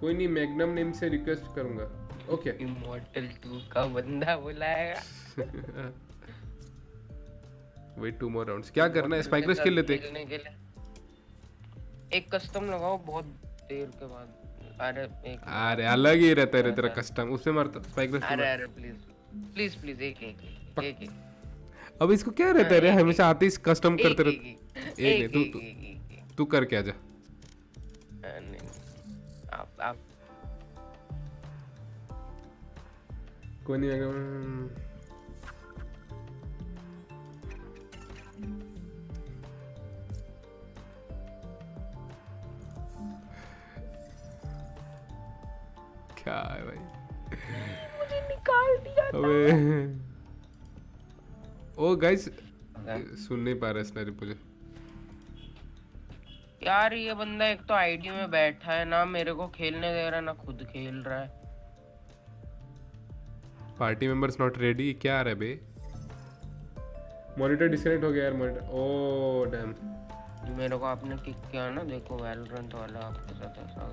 S2: कोई नहीं मैग्नम नेम से रिक्वेस्ट करूंगा ओके
S16: इमोर्टल 2 का बंदा बुलाएगा
S2: वेट टू मोर राउंड्स क्या करना है स्पाइक रश खेल लेते हैं
S16: एक कस्टम लगाओ बहुत देर के बाद अरे
S2: अलग ही रहता है तेरा कस्टम उससे मरता
S16: अरे अरे प्लीज प्लीज प्लीज एक एक एक
S2: अब इसको क्या रहता है रे हाँ, हमेशा आते इस कस्टम करते रहते
S16: एक
S2: नहीं तू तू तू कर
S16: क्या जा आप आप
S2: कोई नहीं क्या है भाई
S16: मुझे निकाल दिया
S2: अबे ओ गाइस हाँ। सुन नहीं पा रहा इसने मुझे
S16: यार ये बंदा एक तो आईडी में बैठा है ना मेरे को खेलने दे रहा है ना खुद खेल रहा है
S2: पार्टी मेंबर्स नॉट रेडी क्या आ रहा है बे मॉनिटर डिस्कनेक्ट हो गया यार मॉनिटर ओ डैम
S16: मेरे को आपने किक किया ना देखो वैलोरेंट वाला आपके साथ ऐसा